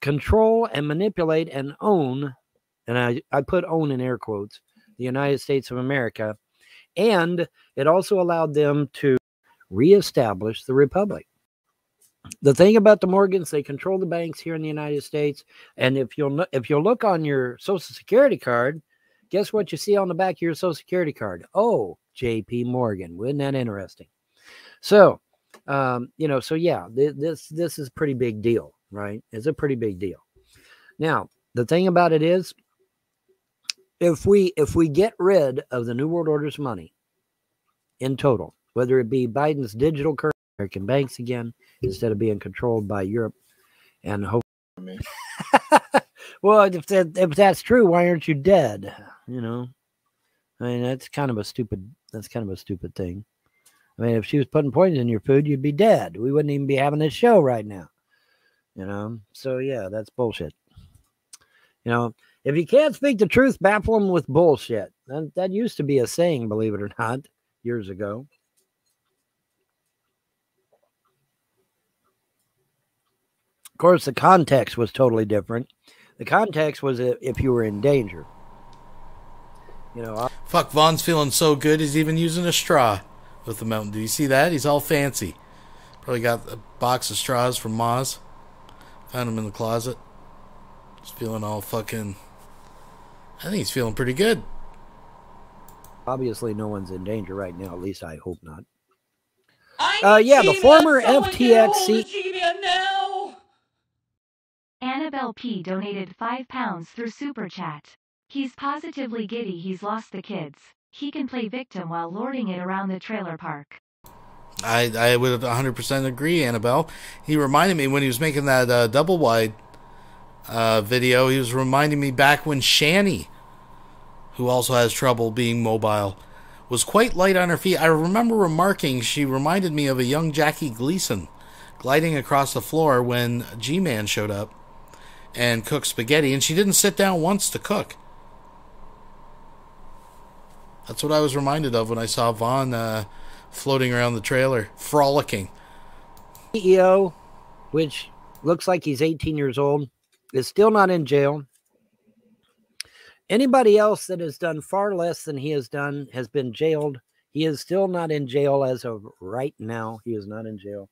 D: control and manipulate and own, and I, I put own in air quotes, the United States of America. And it also allowed them to reestablish the republic. The thing about the Morgans, they control the banks here in the United States. And if you'll if you'll look on your Social Security card, guess what you see on the back of your Social Security card? Oh, J.P. Morgan. Wasn't that interesting? So, um, you know, so yeah, th- this this is a pretty big deal, right? It's a pretty big deal. Now, the thing about it is, if we if we get rid of the New World Order's money in total, whether it be Biden's digital currency, American banks again, instead of being controlled by Europe, and hope.
C: I mean,
D: well, if that if that's true, why aren't you dead? You know, I mean that's kind of a stupid that's kind of a stupid thing. I mean, if she was putting poison in your food, you'd be dead. We wouldn't even be having this show right now. You know, so yeah, that's bullshit. You know, if you can't speak the truth, baffle them with bullshit. That, that used to be a saying, believe it or not, years ago. Of course, the context was totally different. The context was if you were in danger. You know, I-
B: Fuck, Von's feeling so good he's even using a straw with the Mountain Dew. You see that? He's all fancy. Probably got a box of straws from Moz. Found him in the closet. He's feeling all fucking. I think he's feeling pretty good.
D: obviously no one's in danger right now. At least I hope not.
H: I
D: Uh, yeah, the former
H: Someone
D: FTX C-
H: now.
E: Annabelle P donated 5 pounds through Super Chat. He's positively giddy he's lost the kids. He can play victim while lording it around the trailer park.
B: I I would 100% agree, Annabelle. He reminded me when he was making that uh, double wide uh, video. He was reminding me back when Shani, who also has trouble being mobile, was quite light on her feet. I remember remarking she reminded me of a young Jackie Gleason gliding across the floor when G-Man showed up and cooked spaghetti, and she didn't sit down once to cook. That's what I was reminded of when I saw Von uh, floating around the trailer, frolicking.
D: CEO, which looks like he's 18 years old, is still not in jail. Anybody else that has done far less than he has done has been jailed. He is still not in jail as of right now. He is not in jail.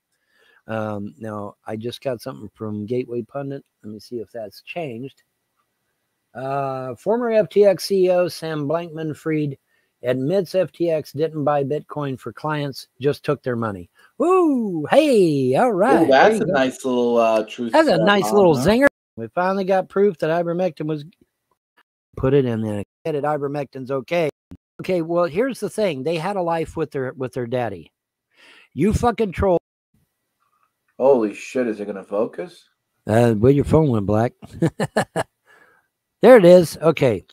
D: Um, now, I just got something from Gateway Pundit. Let me see if that's changed. Uh, former FTX CEO Sam Bankman-Fried admits FTX didn't buy Bitcoin for clients, just took their money. Woo! Hey, all right.
C: Ooh, that's a
D: go.
C: nice little uh, truth.
D: That's a nice little zinger. We finally got proof that ivermectin was put it in there. Get it, ivermectin's okay. Okay, well, here's the thing. They had a life with their with their daddy. You fucking troll.
C: Holy shit! Is it gonna focus?
D: Uh, well, your phone went black. there it is. Okay.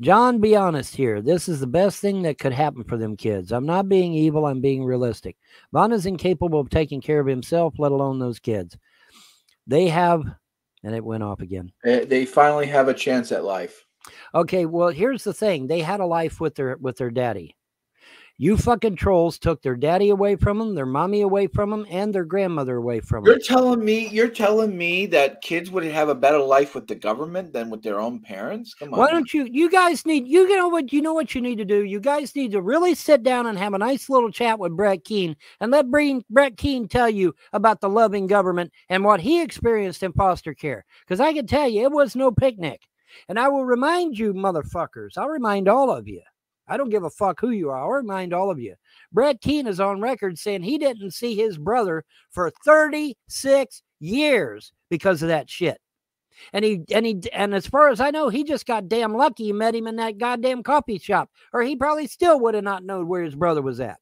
D: John, be honest here. This is the best thing that could happen for them kids. I'm not being evil. I'm being realistic. Von is incapable of taking care of himself, let alone those kids. They have, and it went off again.
C: They finally have a chance at life.
D: Okay, well, here's the thing. They had a life with their with their daddy. You fucking trolls took their daddy away from them, their mommy away from them, and their grandmother away from them.
C: You're telling me you're telling me that kids would have a better life with the government than with their own parents? Come on.
D: Why don't you? You guys need. You know what? You know what you need to do. You guys need to really sit down and have a nice little chat with Brett Keane, and let Breen, Brett Keane tell you about the loving government and what he experienced in foster care. Because I can tell you, it was no picnic. And I will remind you, motherfuckers. I'll remind all of you. I don't give a fuck who you are. I'll remind all of you. Brett Keane is on record saying he didn't see his brother for 36 years because of that shit. And he and he and as far as I know, he just got damn lucky he met him in that goddamn coffee shop, or he probably still would have not known where his brother was at.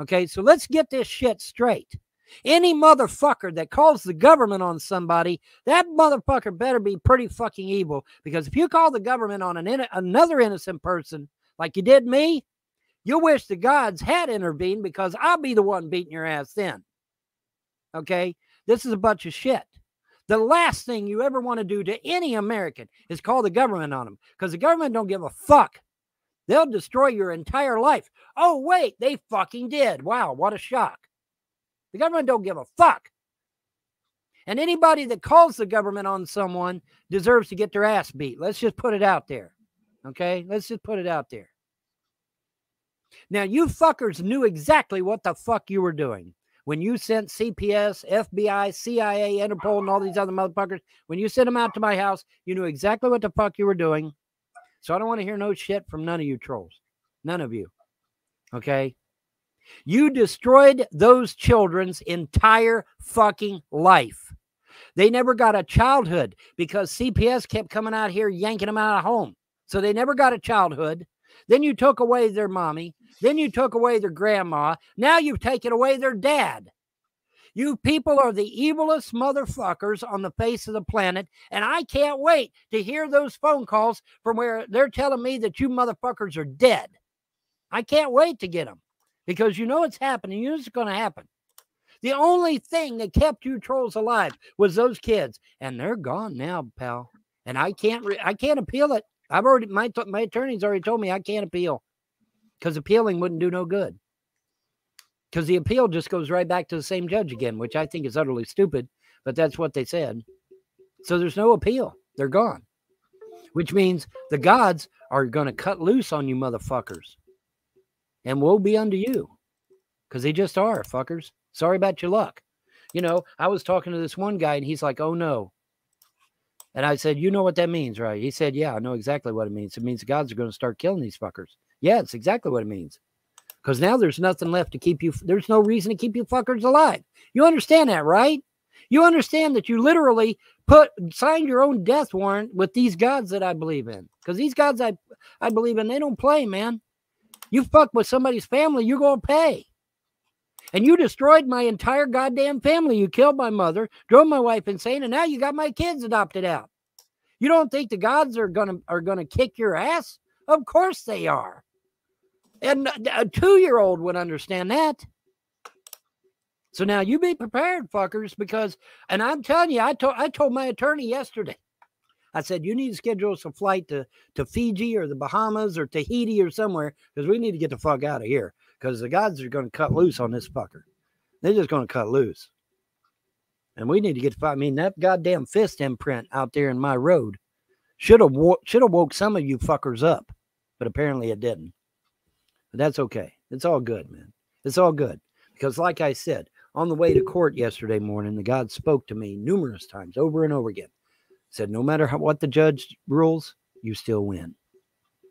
D: Okay, so let's get this shit straight. Any motherfucker that calls the government on somebody, that motherfucker better be pretty fucking evil. Because if you call the government on an inno- another innocent person, like you did me, you wish the gods had intervened because I'll be the one beating your ass then. Okay, this is a bunch of shit. The last thing you ever want to do to any American is call the government on them because the government don't give a fuck. They'll destroy your entire life. Oh, wait, they fucking did. Wow, what a shock. The government don't give a fuck. And anybody that calls the government on someone deserves to get their ass beat. Let's just put it out there. Okay? Let's just put it out there. Now, you fuckers knew exactly what the fuck you were doing. When you sent CPS, FBI, CIA, Interpol, and all these other motherfuckers, when you sent them out to my house, you knew exactly what the fuck you were doing. So I don't want to hear no shit from none of you trolls. None of you. Okay? You destroyed those children's entire fucking life. They never got a childhood because CPS kept coming out here yanking them out of home. So they never got a childhood. Then you took away their mommy. Then you took away their grandma. Now you've taken away their dad. You people are the evilest motherfuckers on the face of the planet. And I can't wait to hear those phone calls from where they're telling me that you motherfuckers are dead. I can't wait to get them because you know it's happening. You know it's going to happen. The only thing that kept you trolls alive was those kids, and they're gone now, pal. And I can't, re- I can't appeal it. I've already, my t- my attorney's already told me I can't appeal because appealing wouldn't do no good. Because the appeal just goes right back to the same judge again, which I think is utterly stupid, but that's what they said. So there's no appeal. They're gone, which means the gods are going to cut loose on you motherfuckers and woe be unto you because they just are fuckers. Sorry about your luck. You know, I was talking to this one guy and he's like, oh no. And I said, you know what that means, right? He said, yeah, I know exactly what it means. It means the gods are going to start killing these fuckers. Yeah, it's exactly what it means. Because now there's nothing left to keep you, there's no reason to keep you fuckers alive. You understand that, right? You understand that you literally put signed your own death warrant with these gods that I believe in. Because these gods I I believe in, they don't play, man. You fuck with somebody's family, you're gonna pay. And you destroyed my entire goddamn family. You killed my mother, drove my wife insane, and now you got my kids adopted out. You don't think the gods are gonna are gonna kick your ass? Of course they are. And a two-year-old would understand that. So now you be prepared, fuckers, because and I'm telling you, I told I told my attorney yesterday. I said, you need to schedule us a flight to, to Fiji or the Bahamas or Tahiti or somewhere because we need to get the fuck out of here because the gods are going to cut loose on this fucker. They're just going to cut loose. And we need to get, I mean, that goddamn fist imprint out there in my road should have wo- should have woke some of you fuckers up, but apparently it didn't. But that's okay. It's all good, man. It's all good because, like I said, on the way to court yesterday morning, the God spoke to me numerous times, over and over again. Said, no matter how, what the judge rules, you still win.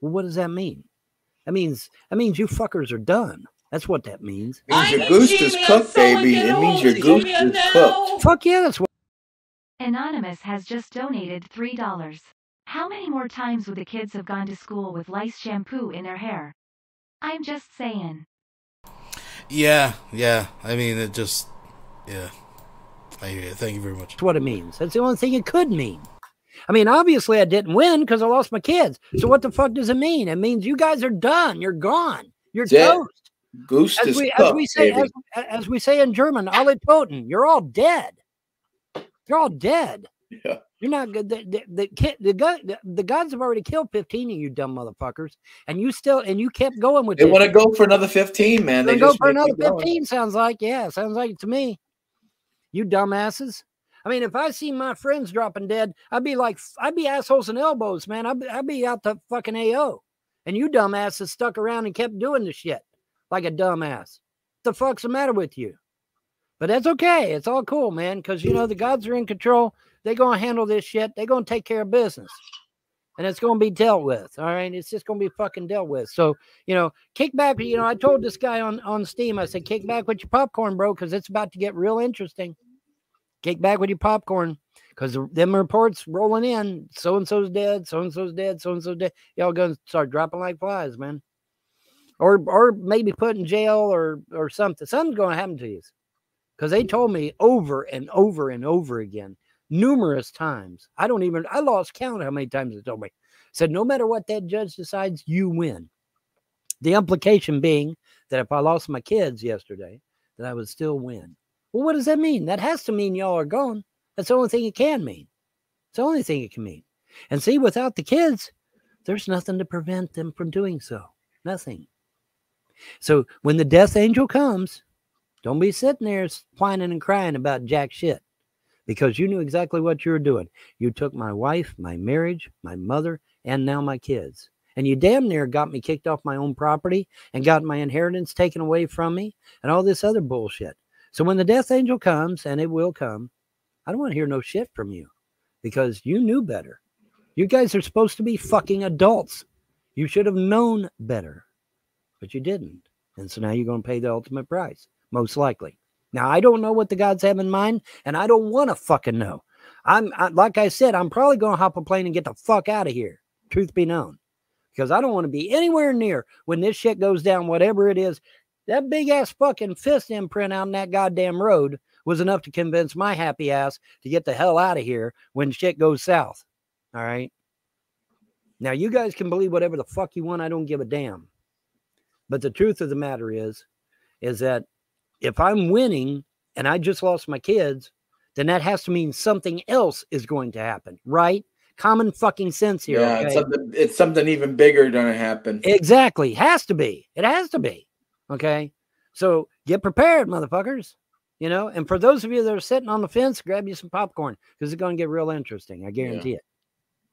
D: Well, what does that mean? That means that means you fuckers are done. That's what that means.
C: means your goose is cooked, baby. It means your goose is cooked.
D: Fuck yeah, that's what.
E: Anonymous has just donated $3. How many more times would the kids have gone to school with lice shampoo in their hair? I'm just saying.
B: Yeah, yeah. I mean, it just, yeah. I hear you. Thank you very much.
D: That's what it means. That's the only thing it could mean. I mean, obviously, I didn't win because I lost my kids. So what the fuck does it mean? It means you guys are done. You're gone. You're
C: it.
D: toast.
C: Goose
D: As we, as we say, as, as we say in German, alle toten. You're all dead. You're all dead.
C: Yeah.
D: You're not good. The, the, the, the, the, gods have already killed 15 of you dumb motherfuckers. And you still, and you kept going with
C: They want to go for another 15, man. They
D: They go for another
C: it going.
D: 15, sounds like. Yeah, sounds like it to me. You dumbasses. I mean, if I see my friends dropping dead, I'd be like, I'd be assholes and elbows, man. I'd, be- I'd be out the fucking AO. And you dumbasses stuck around and kept doing the shit like a dumbass. What the fuck's the matter with you? But that's okay. It's all cool, man, because you know the gods are in control. They're gonna handle this shit. They're gonna take care of business. And it's gonna be dealt with. All right. It's just gonna be fucking dealt with. So, you know, kick back. You know, I told this guy on, on Steam, I said, kick back with your popcorn, bro, because it's about to get real interesting. Kick back with your popcorn. Because them reports rolling in, so and so's dead, so and so's dead, so and so's dead. Y'all gonna start dropping like flies, man. Or or maybe put in jail or or something. Something's gonna happen to you because they told me over and over and over again, numerous times. I don't even, I lost count how many times they told me. Said, no matter what that judge decides, you win. The implication being that if I lost my kids yesterday, that I would still win. Well, what does that mean? That has to mean y'all are gone. That's the only thing it can mean. It's the only thing it can mean. And see, without the kids, there's nothing to prevent them from doing so. Nothing. So when the death angel comes, don't be sitting there whining and crying about jack shit because you knew exactly what you were doing. You took my wife, my marriage, my mother, and now my kids. And you damn near got me kicked off my own property and got my inheritance taken away from me and all this other bullshit. So when the death angel comes, and it will come, I don't want to hear no shit from you because you knew better. You guys are supposed to be fucking adults. You should have known better, but you didn't. And so now you're going to pay the ultimate price most likely. Now I don't know what the gods have in mind, and I don't want to fucking know. I'm I, like I said, I'm probably going to hop a plane and get the fuck out of here. Truth be known, because I don't want to be anywhere near when this shit goes down. Whatever it is, that big ass fucking fist imprint out in that goddamn road was enough to convince my happy ass to get the hell out of here when shit goes south. All right. Now you guys can believe whatever the fuck you want. I don't give a damn. But the truth of the matter is, is that if I'm winning and I just lost my kids, then that has to mean something else is going to happen, right? Common fucking sense here.
C: Yeah,
D: okay?
C: it's something, it's something even bigger gonna happen.
D: Exactly. Has to be. It has to be. Okay. So get prepared, motherfuckers. You know, and for those of you that are sitting on the fence, grab you some popcorn because it's going to get real interesting. I guarantee it.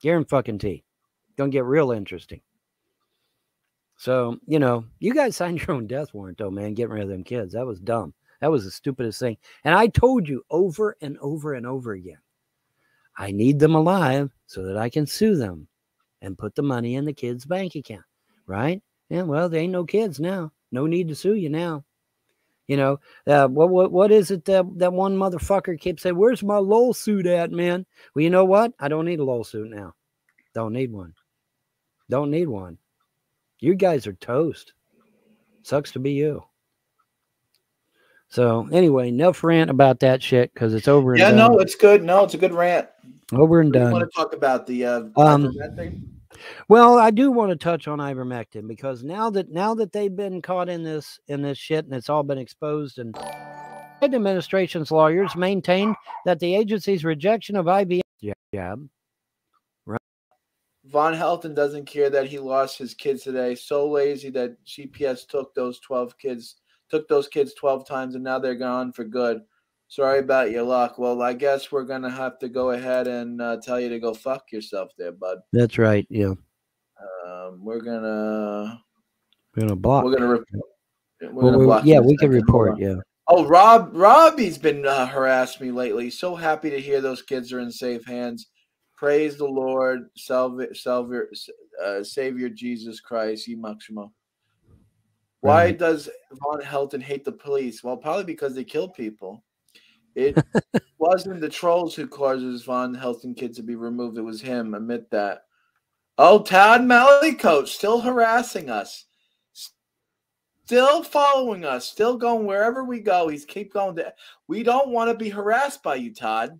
D: Guarantee fucking tea. Going to get real interesting. So, you know, you guys signed your own death warrant, though, man, getting rid of them kids. That was dumb. That was the stupidest thing. And I told you over and over and over again I need them alive so that I can sue them and put the money in the kids' bank account, right? Yeah, well, there ain't no kids now. No need to sue you now. You know, uh, what what what is it that that one motherfucker keeps saying? Where's my lol suit at, man? Well, you know what? I don't need a lol suit now. Don't need one. Don't need one. You guys are toast. Sucks to be you. So anyway, enough rant about that shit because it's over and
C: Yeah,
D: done.
C: no, it's good. No, it's a good rant.
D: over and done.
C: want to talk about the uh,
D: Um,
C: ivermectin?
D: Well, I do want to touch on ivermectin because now that now that they've been caught in this in this shit and it's all been exposed and the administration's lawyers maintained that the agency's rejection of IVF jab
C: Von Helton doesn't care that he lost his kids today. So lazy that CPS took those 12 kids, took those kids 12 times, and now they're gone for good. Sorry about your luck. Well, I guess we're going to have to go ahead and uh, tell you to go fuck yourself there, bud.
D: That's right. Yeah,
C: Um, we're going to,
D: we're gonna block.
C: we're going to, re- we're
D: Well,
C: gonna block
D: yeah, we can
C: second.
D: Report. Yeah,
C: Oh, Rob, Robbie's been uh, harassed me lately. So happy to hear those kids are in safe hands. Praise the Lord, Salve, Salve, uh, Savior Jesus Christ, Yimakshima. Why
D: Right.
C: does Von Helton hate the police? Well, probably because they kill people. It wasn't the trolls who causes Von Helton's kids to be removed. It was him. Admit that. Oh, Todd Mallicoat still harassing us, still following us, still going wherever we go. He's keep going. To, we don't want to be harassed by you, Todd.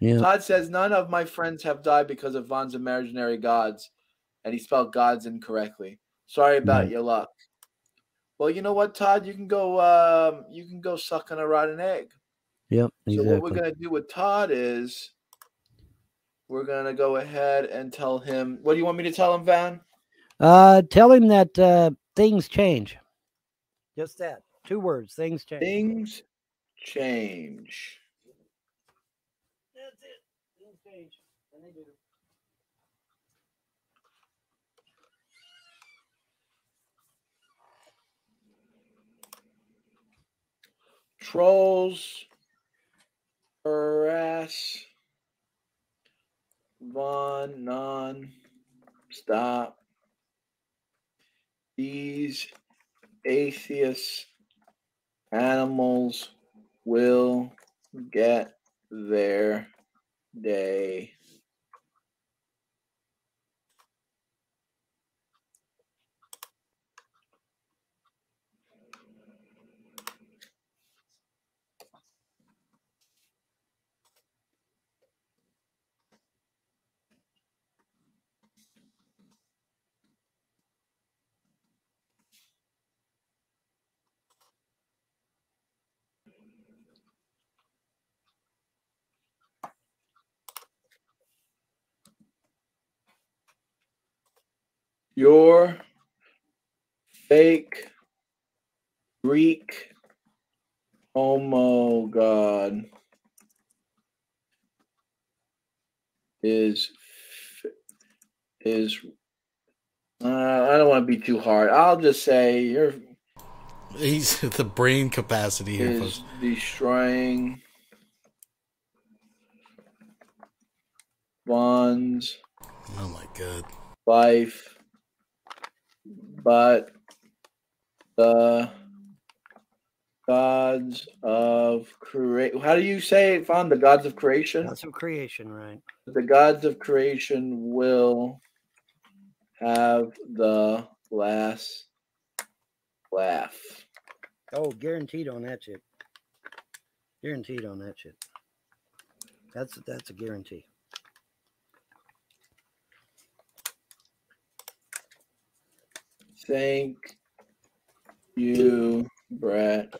D: Yeah.
C: Todd says none of my friends have died because of Von's imaginary gods, and he spelled gods incorrectly. Sorry about
D: Right.
C: your luck. Well, you know what, Todd? You can go. Um, you can go suck on a rotten egg.
D: Yep.
C: So what we're gonna do with Todd is we're gonna go ahead and tell him. What do you want me to tell him, Von?
D: Uh, tell him that uh, things change. Just that. Two words. Things change.
C: Things change.
D: That's it. Things change. And they do.
C: Trolls harass Von non stop. These atheist animals will get their day. Your fake Greek homo god is is uh, I don't want to be too hard. I'll just say you're
B: He's the brain capacity here,
C: is
B: folks.
C: destroying Von's
B: Oh my god.
C: life, but the gods of creation. How do you say it, Von? The gods of creation.
D: That's some creation, right?
C: The gods of creation will have the last laugh.
D: Oh, guaranteed on that shit. Guaranteed on that shit. That's that's a guarantee.
C: Thank you, Brett.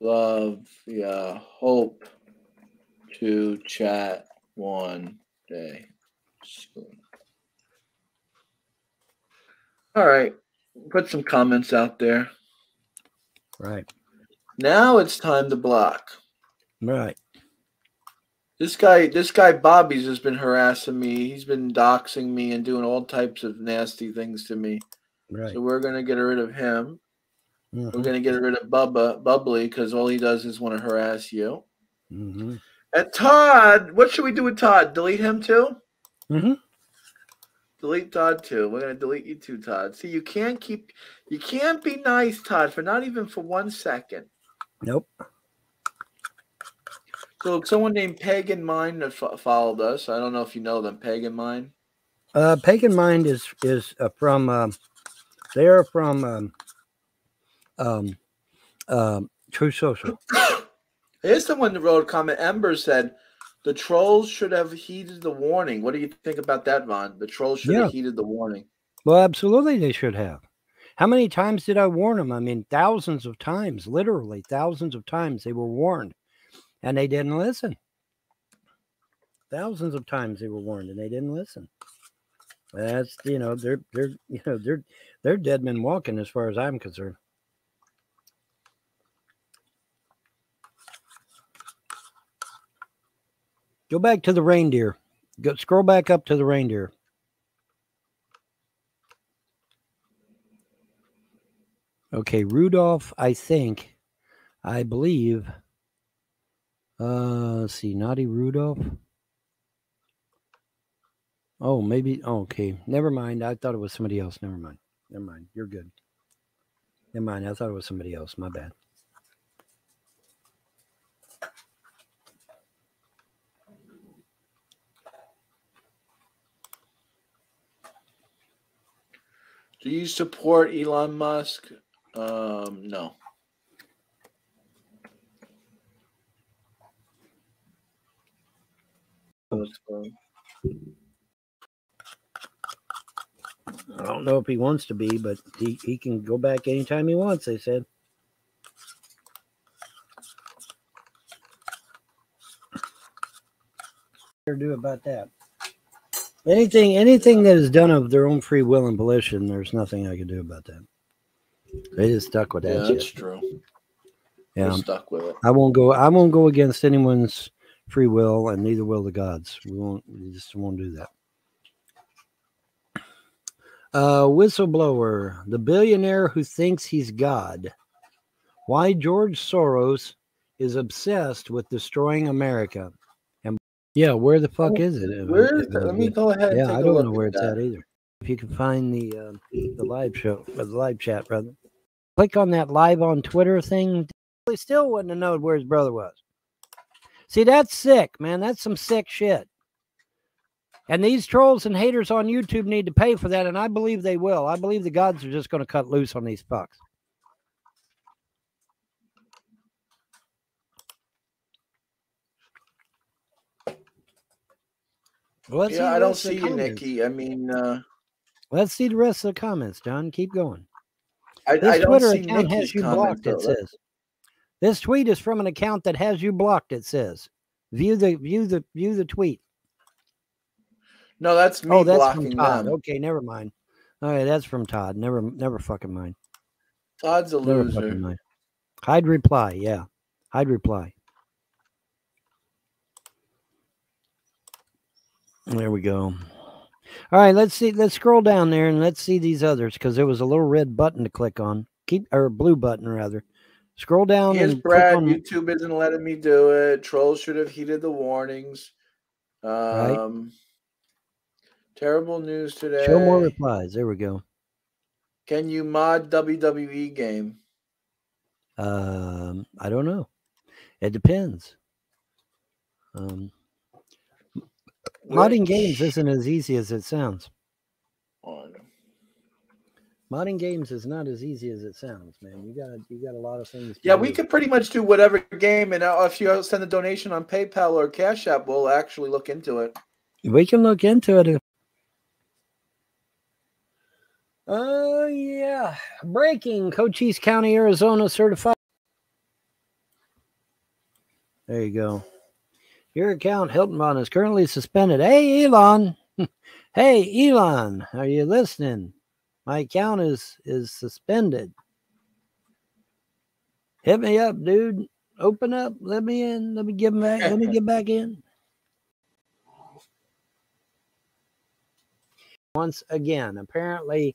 C: Love ya. Hope to chat one day soon. All right. Put some comments out there.
D: Right.
C: Now it's time to block.
D: Right.
C: This guy, this guy Bobby's has been harassing me. He's been doxing me and doing all types of nasty things to me.
D: Right.
C: So we're gonna get rid of him. We're
D: Mhm,
C: gonna get rid of Bubba Bubbly because all he does is want to harass you.
D: mhm,
C: And Todd, what should we do with Todd? Delete him too?
D: mhm.
C: Delete Todd too. We're gonna delete you too, Todd. See, you can't keep, you can't be nice, Todd, for not even for one second.
D: Nope.
C: So someone named Pagan Mind fo- followed us. I don't know if you know them. Pagan Mind.
D: Uh, Pagan Mind is is uh, from um, they're from um, um, um, Truth Social.
C: Here's someone that wrote a comment. Ember said, "The trolls should have heeded the warning." What do you think about that, Von? The trolls should
D: Yeah.
C: have heeded the warning.
D: Well, absolutely, they should have. How many times did I warn them? I mean, thousands of times, literally thousands of times they were warned, and they didn't listen. Thousands of times they were warned, and they didn't listen. That's you know they're they're you know they're they're dead men walking as far as I'm concerned. Go back to the reindeer. Go scroll back up to the reindeer. Okay, Rudolph, I think, I believe. Uh, let's see, Naughty Rudolph. Oh, maybe. Oh, okay. Never mind. I thought it was somebody else. Never mind. Never mind. You're good. Never mind. I thought it was somebody else. My bad.
C: Do you support Elon Musk? Um, no.
D: I don't know if he wants to be, but he, he can go back anytime he wants, they said. Do about that. Anything anything that is done of their own free will and volition, there's nothing I can do about that. They just stuck with that.
C: Yeah,
D: that
C: that's true.
D: Yeah.
C: We're stuck with it.
D: I won't go I won't go against anyone's free will and neither will the gods. We won't we just won't do that. Uh whistleblower, the billionaire who thinks he's God. Why George Soros is obsessed with destroying America. And yeah, where the fuck is it?
C: Where is that? Let me go ahead.
D: Yeah, I don't know where it's
C: that.
D: at either. If you can find the uh, the live show or the live chat, brother, click on that live on Twitter thing. He still wouldn't have known where his brother was. See, that's sick, man. That's some sick shit. And these trolls and haters on YouTube need to pay for that, and I believe they will. I believe the gods are just going to cut loose on these fucks. Let's
C: yeah, I don't
D: rest of the
C: see you. Nikki. I mean, uh,
D: Let's see the rest of the comments, John. Keep going.
C: I,
D: This
C: I don't
D: Twitter
C: see
D: account
C: Nikki's
D: has you blocked, it
C: though.
D: says. This tweet is from an account that has you blocked, it says. View the view the view the tweet.
C: No, that's me
D: oh, that's
C: blocking
D: from Todd.
C: them.
D: Okay, never mind. All right, that's from Todd. Never never fucking mind.
C: Todd's a
D: Never
C: loser.
D: fucking mind. Hide reply, yeah. Hide reply. There we go. All right, let's see. Let's scroll down there and let's see these others because there was a little red button to click on. Keep or blue button rather. Scroll down
C: Here's Brad.
D: on.
C: YouTube isn't letting me do it. Trolls should have heeded the warnings. Um, Terrible news today.
D: Show more replies. There we go.
C: Can you mod WWE game?
D: Um, I don't know. It depends. Um, modding games isn't as easy as it sounds.
C: On.
D: Modding games is not as easy as it sounds, man. You got you got a lot of things.
C: Yeah, we could pretty much do whatever game, and uh, if you send a donation on PayPal or Cash App, we'll actually look into it.
D: We can look into it. Oh yeah, breaking Cochise County, Arizona certified. There you go. Your account Hilton Bond is currently suspended. Hey Elon, hey Elon, are you listening? My account is is suspended. Hit me up, dude. Open up. Let me in. Let me get back. Let me get back in. Once again, apparently,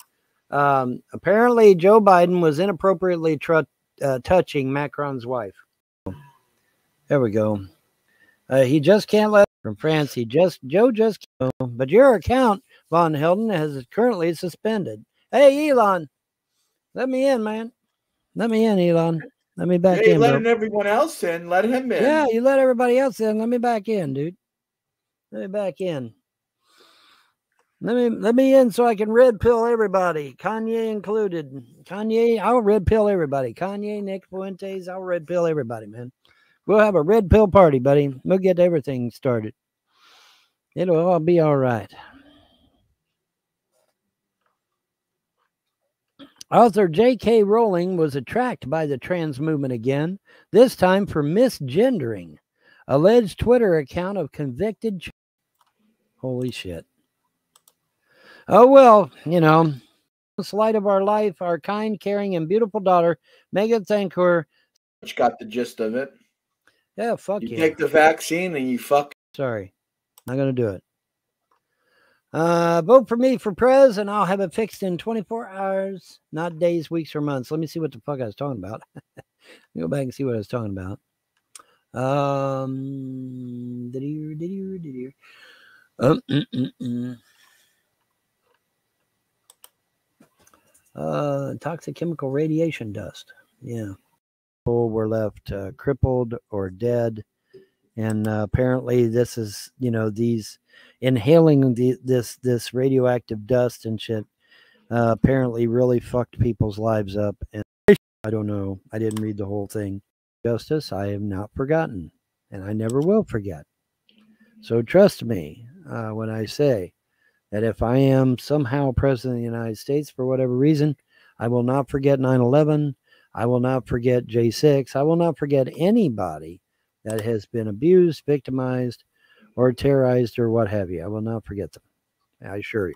D: um, apparently Joe Biden was inappropriately tru- uh, touching Macron's wife. There we go. Uh, he just can't let from France. He just Joe just can't. But your account, Von Helton, has currently suspended. Hey, Elon, let me in, man. Let me in, Elon. Let me back
C: Hey,
D: in. bro.
C: letting everyone else in. Let him in.
D: Yeah, you let everybody else in. Let me back in, dude. Let me back in. Let me let me in so I can red pill everybody, Kanye included. Kanye, I'll red pill everybody. Kanye, Nick Fuentes, I'll red pill everybody, man. We'll have a red pill party, buddy. We'll get everything started. It'll all be all right. Author J.K. Rowling was attacked by the trans movement again, this time for misgendering. Alleged Twitter account of convicted. ch- Holy shit. Oh, well, you know, this light of our life, our kind, caring, and beautiful daughter, Megan.
C: Which got the gist of it.
D: Yeah, fuck
C: You
D: you.
C: take the vaccine and you fuck.
D: Sorry, not going to do it. Uh, vote for me for prez, and I'll have it fixed in 24 hours, not days, weeks, or months. Let me see what the fuck I was talking about. Go back and see what I was talking about. Um, did you, did you, did you? Um, mm, mm, mm. Uh, toxic chemical radiation dust. Yeah. People were left uh, crippled or dead and uh, apparently this is you know these inhaling the, this this radioactive dust and shit uh, apparently really fucked people's lives up. And I don't know. I didn't read the whole thing. Justice, I have not forgotten, and I never will forget. So trust me uh, when I say that if I am somehow president of the United States for whatever reason, I will not forget 9 11. I will not forget J6. I will not forget anybody that has been abused, victimized, or terrorized, or what have you. I will not forget them. I assure you,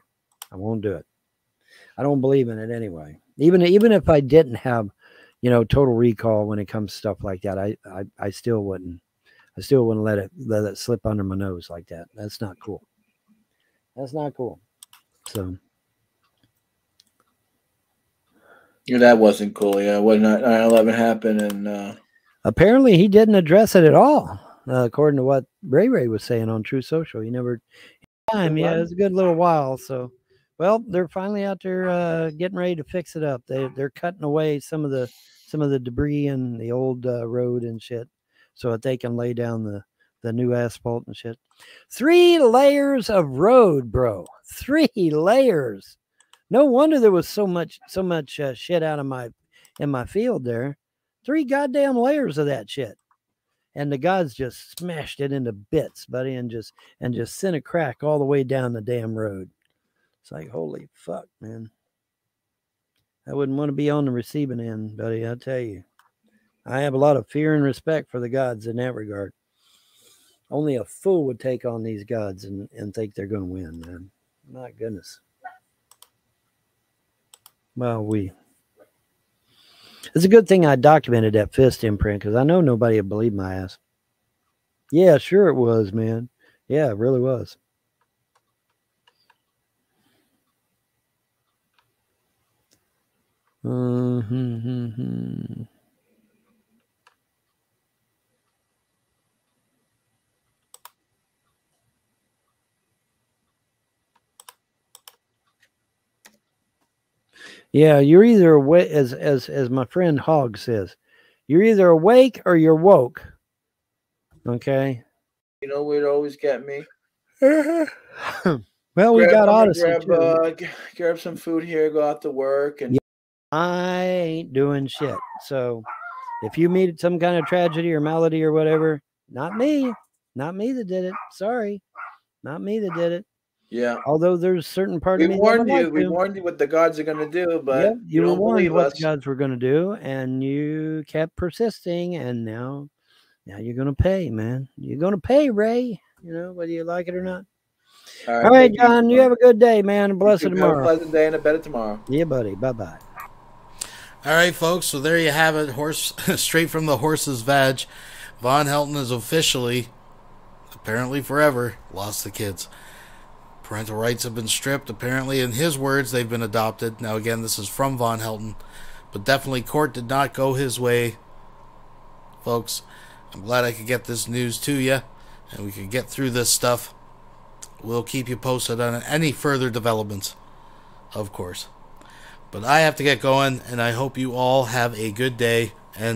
D: I won't do it. I don't believe in it anyway. Even even if I didn't have, you know, total recall when it comes to stuff like that, I I, I still wouldn't. I still wouldn't let it let it slip under my nose like that. That's not cool. That's not cool. So
C: Yeah, that wasn't cool. Yeah, when 9 11 happened, and uh,
D: apparently he didn't address it at all, uh, according to what Ray Ray was saying on Truth Social. He never time. Yeah, it was a good little while. So, well, they're finally out there uh, getting ready to fix it up. They they're cutting away some of the some of the debris and the old uh, road and shit, so that they can lay down the the new asphalt and shit. Three layers of road, bro. Three layers. No wonder there was so much so much uh, shit out of my in my field there. Three goddamn layers of that shit. And the gods just smashed it into bits, buddy, and just and just sent a crack all the way down the damn road. It's like holy fuck, man. I wouldn't want to be on the receiving end, buddy. I tell you, I have a lot of fear and respect for the gods in that regard. Only a fool would take on these gods and, and think they're going to win, man. My goodness. Well, we. It's a good thing I documented that fist imprint because I know nobody would believe my ass. Yeah, sure it was, man. Yeah, it really was. Mm-hmm. Yeah, you're either awake, as as as my friend Hog says, you're either awake or you're woke. Okay.
C: you know where'd always get me?
D: well, we
C: Grab-
D: got Odysee.
C: Grab, uh, grab some food here. Go out to work, and
D: I ain't doing shit. So if you meet some kind of tragedy or malady or whatever, not me. Not me that did it. Sorry. Not me that did it.
C: Yeah.
D: Although there's certain part
C: We
D: of me that
C: warned
D: would
C: you.
D: like
C: We
D: to.
C: warned you what the gods are going to do, but
D: Yep, you, were
C: don't
D: warned
C: believe
D: what
C: us.
D: the gods were going to do, and you kept persisting, and now, now you're going to pay, man. You're going to pay, Ray. You know whether you like it or not.
C: All
D: All right,
C: thank you.
D: John. You have a good day, man. and
C: You
D: Blessed
C: too. Have a
D: tomorrow.
C: pleasant day and a better tomorrow.
D: Yeah, buddy. Bye bye.
B: All right, folks. So there you have it. Horse straight from the horse's vag. Von Helton has officially, apparently forever, lost the kids. Parental rights have been stripped. Apparently, in his words, they've been adopted. Now, again, this is from Von Helton, but definitely court did not go his way, folks. I'm glad I could get this news to you, and we could get through this stuff. We'll keep you posted on any further developments, of course. But I have to get going, and I hope you all have a good day. And